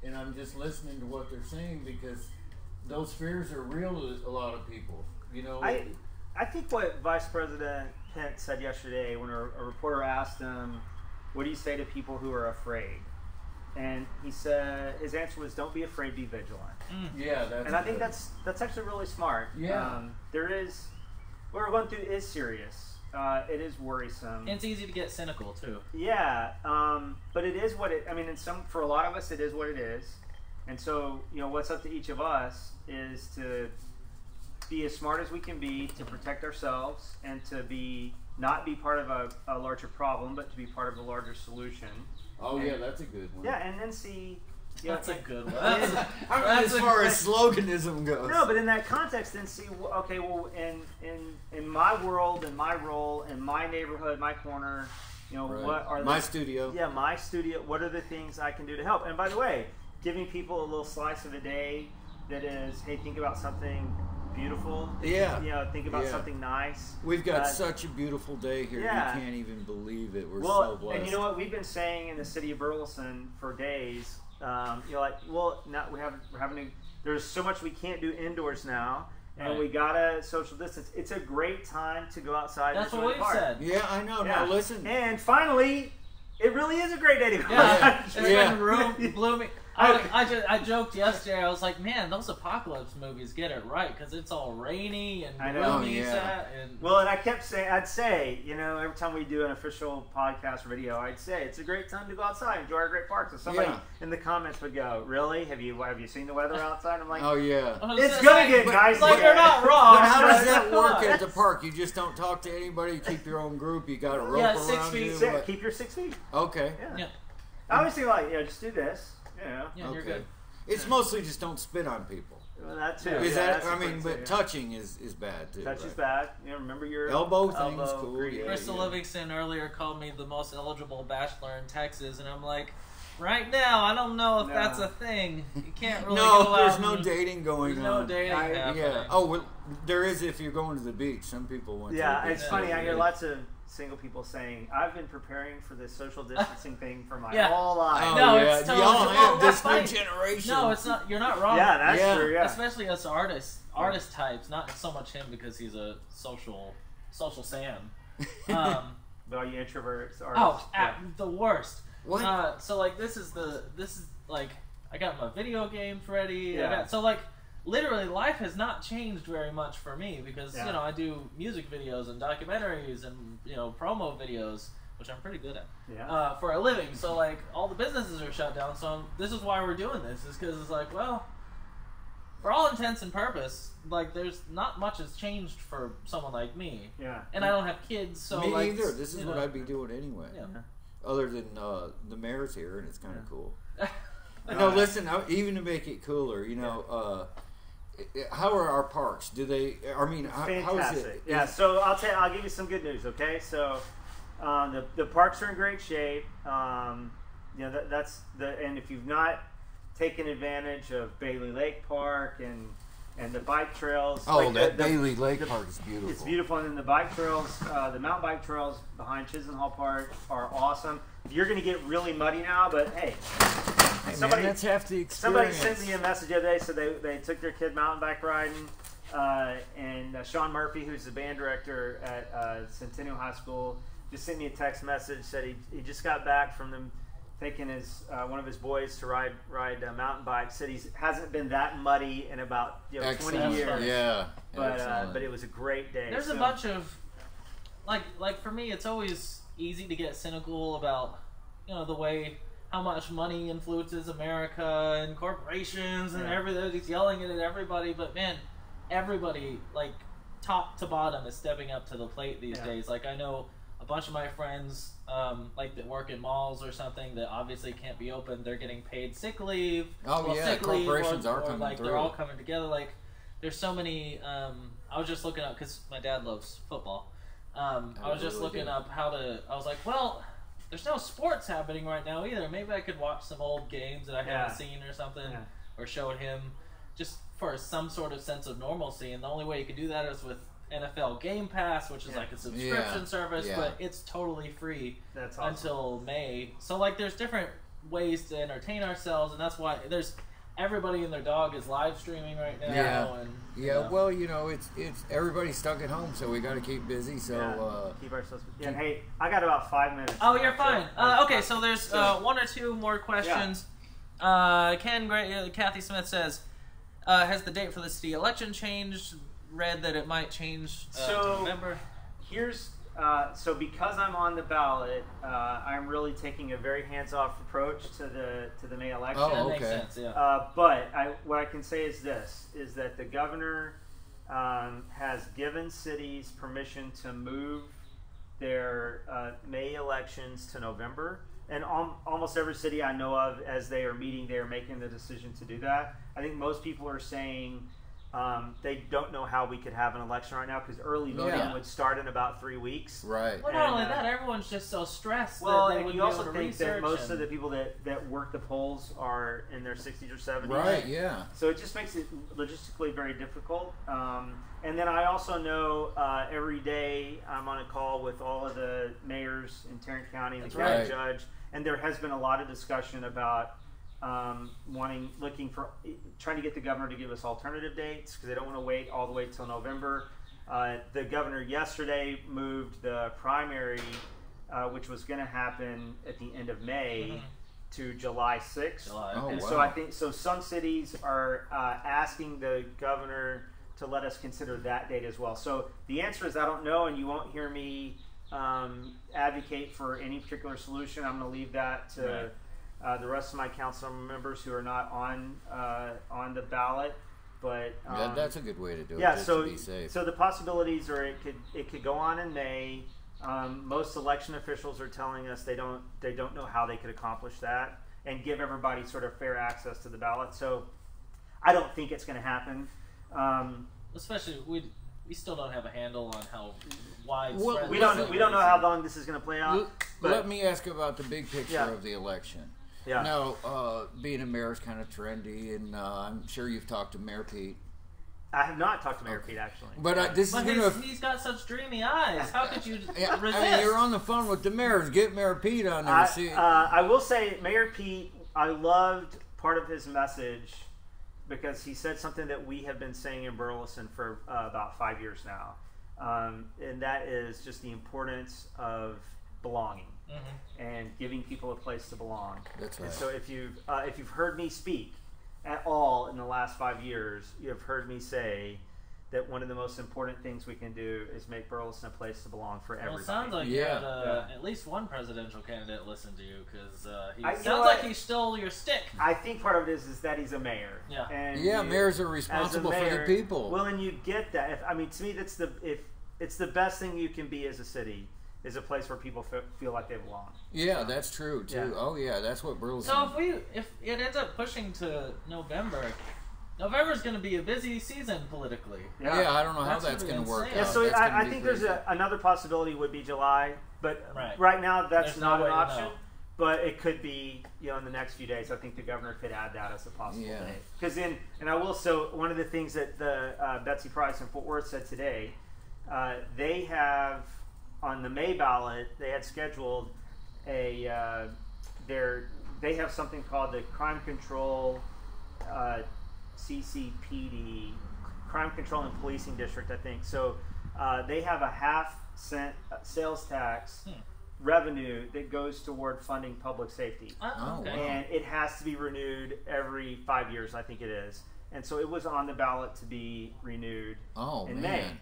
and I'm just listening to what they're saying because those fears are real to a lot of people. You know, I I think what Vice President Pence said yesterday when a, a reporter asked him, "What do you say to people who are afraid?" And he said his answer was, "Don't be afraid, be vigilant." yeah, that's and I think good. that's that's actually really smart. Yeah. Um, there is what we're going through is serious. Uh, it is worrisome. And it's easy to get cynical too. Yeah, um, but it is what it. I mean, in some for a lot of us, it is what it is. And so, you know, what's up to each of us is to be as smart as we can be to protect ourselves and to be not be part of a, a larger problem, but to be part of a larger solution. Oh yeah, that's a good one. Yeah, and then see. You know, That's a good one. Yeah. That's a- I mean, That's as far great- as sloganism goes. No, but in that context, then see, okay, well, in in in my world, in my role, in my neighborhood, my corner, you know, Right. what are my the, studio. yeah, my studio. What are the things I can do to help? And by the way, giving people a little slice of a day that is, hey, think about something beautiful. Yeah. You know, think about Yeah. something nice. We've got Uh, such a beautiful day here. yeah. You can't even believe it. We're well, so blessed. and you know what we've been saying in the city of Burleson for days. Um, you know, like, well, not we have we're having. A, there's so much we can't do indoors now, and Right. we gotta social distance. It's a great time to go outside. That's what we've park. said. Yeah, I know. Yeah. Now listen. And finally, it really is a great day to go Yeah, outside. it's Yeah. been room blew me. I, I, just, I joked yesterday. I was like, man, those apocalypse movies get it right because it's all rainy and I know. gloomy. Oh, yeah. set and Well, and I kept saying, I'd say, you know, every time we do an official podcast video, I'd say it's a great time to go outside, enjoy our great parks. And somebody Yeah. in the comments would go, "Really? Have you have you seen the weather outside?" I'm like, Oh yeah. "It's gonna like- get but- nice." Like again." you're not wrong. But how does that work at the park? You just don't talk to anybody. You keep your own group. You got a rope Yeah, around six feet you. Six- what- keep your six feet. Okay. Yeah. Yeah. I always think like, yeah, just do this. You know, Yeah, you're Okay. good. It's mostly just don't spit on people. well, that too. Is yeah, that? that's I mean, but too, yeah. touching is is bad too. touch is bad. You know, remember your Elbow things, elbow, cool, great. yeah. Crystal Livingston earlier called me the most eligible bachelor in Texas, and I'm like, right now, I don't know if No. that's a thing. You can't really no, go there's out no and- dating going There's no dating I- happening. Yeah. Oh, well, there is if you're going to the beach. Some people went. Yeah, to the it's funny. I hear lots of single people saying, "I've been preparing for this social distancing thing for my Yeah. whole life." Oh, No, yeah. it's totally- Y'all have that's this new generation. No, it's not. You're not wrong. Yeah, that's Yeah. true. Yeah. Especially us artists, artist types. Not so much him because he's a social, social Sam. Um, But all you introverts are. oh, ah, the worst. What? Uh, so like this is the this is like I got my video games ready. I Yeah. got, so like literally life has not changed very much for me because Yeah. you know I do music videos and documentaries and you know promo videos which I'm pretty good at yeah. uh, for a living. So like all the businesses are shut down. So this is why we're doing this is because it's like well. For all intents and purpose, like there's not much has changed for someone like me, yeah. and I don't have kids, so Me like, either. This is what know, I'd be doing anyway. Yeah. Other than uh, the mayor's here, and it's kind of Yeah. cool. Uh, no, listen. I- Even to make it cooler, you know, uh, i- how are our parks? Do they? I mean, how, how is Fantastic. it? Yeah. So I'll tell. I'll give you some good news. Okay. So um, the the parks are in great shape. Um, you know that, that's the and if you've not taken advantage of Bailey Lake Park and and the bike trails. oh, like that the- Bailey Lake the- Park is beautiful. It's beautiful, and then the bike trails, uh, the mountain bike trails behind Chisenhall Park are awesome. You're going to get really muddy now, but hey, Hey, somebody- man, that's half the experience. Somebody sent me a message the other day. So they, they took their kid mountain bike riding, uh, and uh, Sean Murphy, who's the band director at uh, Centennial High School, just sent me a text message. Said he, he just got back from them taking his uh, one of his boys to ride ride a mountain bike. Said he hasn't been that muddy in about you know Excellent. 20 years. Yeah. But uh, but it was a great day. There's So- a bunch of like like for me it's always easy to get cynical about you know the way how much money influences America and corporations and Yeah. everybody's yelling it at everybody but man everybody like top to bottom is stepping up to the plate these Yeah. days like I know a bunch of my friends um, like that work in malls or something that obviously can't be open they're getting paid sick leave Oh, well, yeah, sick leave corporations or, are or, coming like they're all coming together like there's so many um, i was just looking up because my dad loves football um, I i was just looking do. up how to i was like well there's no sports happening right now either. Maybe I could watch some old games that I Yeah. haven't seen or something, Yeah. or show it him, just for some sort of sense of normalcy. And the only way you can do that is with NFL Game Pass, which is Yeah. like a subscription service, but it's totally free That's awesome. until May. So like, there's different ways to entertain ourselves, and that's why there's everybody and their dog is live streaming right now. Yeah. And, you Yeah, know. well, you know, it's it's everybody's stuck at home, so we got to keep busy. So Yeah. uh, keep ourselves. Yeah, and hey, I got about five minutes. Oh, now, you're so- fine. Uh, okay, so there's uh, one or two more questions. Uh, Ken, Gray, uh, Kathy Smith says, uh, "Has the date for the city election changed? Read that it might change uh, So- to November." here's uh, so because I'm on the ballot, uh, I'm really taking a very hands-off approach to the to the May election. that Oh, makes okay. sense. Yeah. Uh, but I, what I can say is this: is that the governor um, has given cities permission to move their uh, May elections to November, and al- almost every city I know of, as they are meeting, they are making the decision to do that. I think most people are saying um, they don't know how we could have an election right now because early voting Yeah. would start in about three weeks. right. well, not and, only uh, that, everyone's just so stressed. Well, that they and wouldn't you be also able think that most and- of the people that, that work the polls are in their 60s or 70s. Right. Yeah. So it just makes it logistically very difficult. Um, and then I also know uh, every day I'm on a call with all of the mayors in Tarrant County and the That's county right. judge, and there has been a lot of discussion about um, wanting, looking for, trying to get the governor to give us alternative dates because they don't want to wait all the way till November. Uh, the governor yesterday moved the primary, uh, which was going to happen at the end of May, Mhm. to July 6th. July. Oh, and wow. so I think so. Some cities are uh, asking the governor to let us consider that date as well. So the answer is I don't know, and you won't hear me um, advocate for any particular solution. I'm going to leave that to Right. Uh, the rest of my council members who are not on uh, on the ballot. But um, that, that's a good way to do it. yeah, so to be safe. so the possibilities are it could it could go on in May. Um, most election officials are telling us they don't they don't know how they could accomplish that and give everybody sort of fair access to the ballot. So I don't think it's going to happen. Um, especially we we still don't have a handle on how widespread. Well, we don't we don't know how long this is going to play out. L- but- Let me ask about the big picture Yeah. of the election. Yeah. Now, uh, being a mayor is kind of trendy, and uh, I'm sure you've talked to Mayor Pete. I have not talked to Mayor Pete actually. But uh, this But is gonna. he's, he's got such dreamy eyes. How could you Yeah, resist? I mean, you're on the phone with the mayors. Get Mayor Pete on there. I, see, uh, I will say, Mayor Pete, I loved part of his message because he said something that we have been saying in Burleson for uh, about five years now, um, and that is just the importance of belonging Mhm. and giving people a place to belong. That's And right. so, if you've uh, if you've heard me speak at all in the last five years, you have heard me say. That one of the most important things we can do is make Burleson a place to belong for Well, everybody. it sounds like you Yeah. had uh, at least one presidential candidate listen to you because uh, he I- you sounds know like what? he stole your stick. I think part of it is is that he's a mayor. Yeah. And yeah, you- mayors are responsible mayor- for the people. Well, and you get that. If, I mean, to me, that's the if it's the best thing you can be as a city is a place where people fe- feel like they belong. yeah, that's true too. Yeah. Oh yeah, that's what Burleson. So if we if it ends up pushing to November, November's going to be a busy season politically. yeah. I don't know how That's that's gonna going be to work. Yeah, out. so I, I think there's a, another possibility would be July, but Right. right, now that's There's not no an option. But it could be, you know, in the next few days. I think the governor could add that as a possible Yeah. date. Because then, and I will. So one of the things that the uh, Betsy Price in Fort Worth said today, uh, they have on the May ballot, they had scheduled a uh, their they have something called the Crime Control uh, CCPD, Crime Control and Policing District, I think. So uh, they have a half cent uh, sales tax Hmm. revenue that goes toward funding public safety, Uh, Oh, okay. and it has to be renewed every five years, I think it is. And so it was on the ballot to be renewed oh in man. May.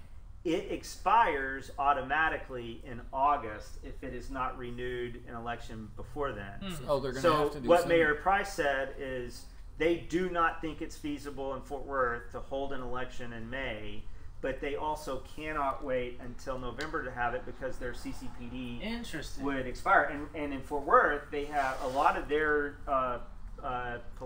It expires automatically in August if it is not renewed an election before then. Hmm. Oh, they're going to So have to do So what something. Mayor Price said is they do not think it's feasible in Fort Worth to hold an election in May, but they also cannot wait until November to have it because their CCPD Interesting. would expire. And, and in Fort Worth, they have a lot of their uh,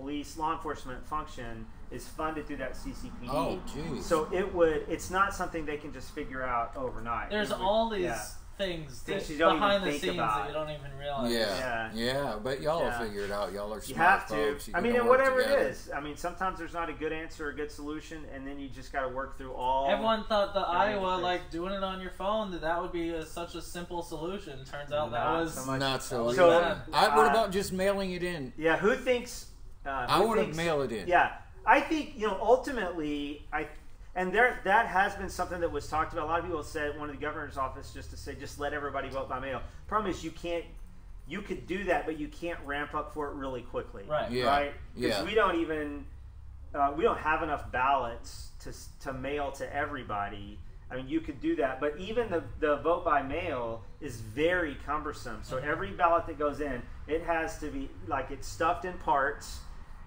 police law enforcement function is funded through that CCPD. Oh, geez. So it would. It's not something they can just figure out overnight. There's would- all these yeah. things, Things that, you behind the scenes about. that you don't even realize. Yeah, Yeah. yeah, but y'all Yeah. will figure it out. Y'all are smart You have to. folks. You I mean, and whatever together. it is. I mean, sometimes there's not a good answer or a good solution, and then you just got to work through all. Everyone thought the Iowa, it's- like doing it on your phone, that that would be a, such a simple solution. Turns out that was so much. Not so. was So, bad. I, what uh, about just mailing it in? Yeah, who thinks? Uh, I who want to mail it in. Yeah, I think you know ultimately I. And there, that has been something that was talked about. A lot of people said one of the governor's office just to say, just let everybody vote by mail. Problem is, you can't. You could do that, but you can't ramp up for it really quickly. Right. Yeah. Right. Because Yeah. we don't even. Uh, we don't have enough ballots to to mail to everybody. I mean, you could do that, but even the, the vote by mail is very cumbersome. So every ballot that goes in, it has to be like it's stuffed in parts,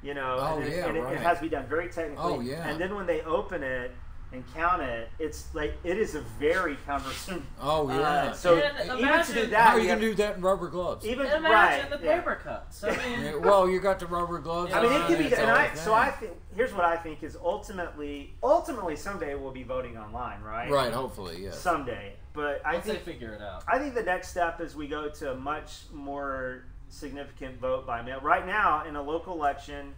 you know, Oh, and, it, yeah, and it, right. it has to be done very technically. Oh, yeah. And then when they open it and count it, it's like it is a very cumbersome. Oh yeah. Uh, so And even to do imagine- that, How are you you gonna have- do that in rubber gloves? even Imagine right, the yeah. paper cuts. I mean, Yeah, well, you got the rubber gloves. I mean, it could be, and I. So I think here's what I think is ultimately, ultimately someday we'll be voting online, right? Right. Hopefully, yes. Someday, but I once they think figure it out. I think the next step is we go to a much more significant vote by mail. Right now, in a local election,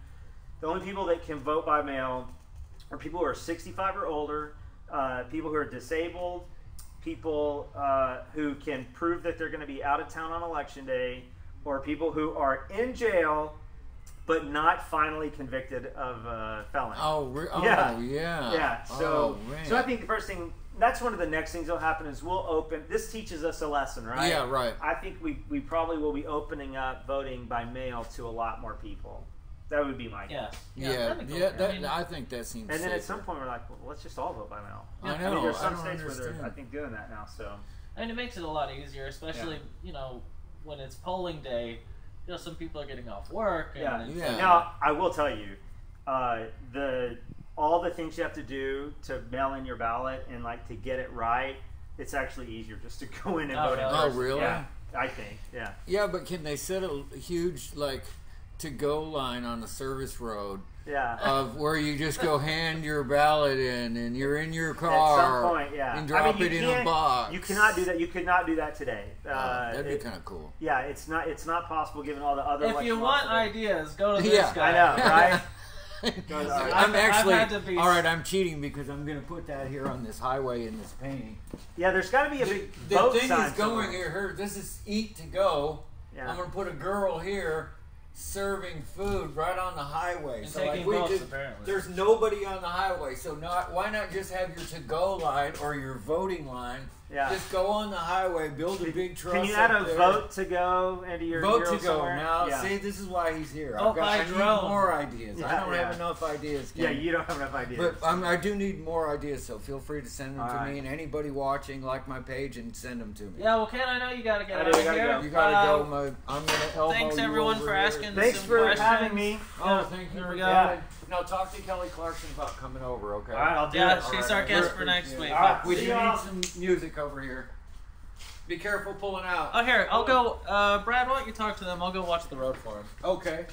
the only people that can vote by mail are people who are 65 or older, uh, people who are disabled, people uh, who can prove that they're going to be out of town on election day, or people who are in jail but not finally convicted of a felony. Oh, oh Yeah. yeah. Yeah. So, oh, so I think the first thing that's one of the next things that'll happen is we'll open. This teaches us a lesson, right? Yeah. Right. I think we we probably will be opening up voting by mail to a lot more people. That would be my guess. Yeah. Yeah. that'd be cool. Yeah. I mean, I think that seems. And then at some point we're like, well, let's just all vote by mail. I I know. mean, there's I some don't states where they're. I think, doing that now. So I mean, it makes it a lot easier, especially you know when it's polling day. You know, some people are getting off work. And yeah. Yeah. Now I will tell you, uh, the all the things you have to do to mail in your ballot and like to get it right. It's actually easier just to go in and Oh, vote in really? Oh, person. really? Yeah, I think. Yeah. Yeah, but can they set a huge like to go line on the service road Yeah. of where you just go hand your ballot in and you're in your car. At car some point, yeah. and drop I mean, you it in a can't- box. You cannot do that. You could not do that today. Oh, Uh, that'd be kind of cool. Yeah, it's not. It's not possible given all the other. If you want ideas, go to this Yeah. guy. I know, right? I'm I've- I've actually had to be- all right. I'm cheating because I'm going to put that here on this highway in this painting. Yeah, there's got to be a big The vote thing sign is going somewhere. here. Here, this is eat to go. Yeah. I'm going to put a girl here serving food right on the highway. And so taking like we votes, just, apparently. there's nobody on the highway. So not why not just have your to go line or your voting line? Yeah. Just go on the highway, build a big truck. Can you add a vote to go into your Vote to go somewhere? now. Yeah. See, this is why he's here. Vote I've got, by I need more ideas. I don't yeah. have enough ideas. yeah, you don't have enough ideas. But um, I do need more ideas, so feel free to send them All to right. me and anybody watching, like my page, and send them to me. Yeah, well, Ken, I know you gotta get I out of here. go. You gotta Uh, go. My, I'm gonna elbow thanks, you everyone, over for here. asking Thanks some for questions. having me. Oh, thank you. Here we for go. Coming. Now talk to Kelly Clarkson about coming over, okay? All right, I'll do Yeah, it. she's All our guest We're- for next week. All right. We do y'all. need some music over here. Be careful pulling out. Oh, here, I'll go. Uh, Brad, why don't you talk to them? I'll go watch the road for him. Okay.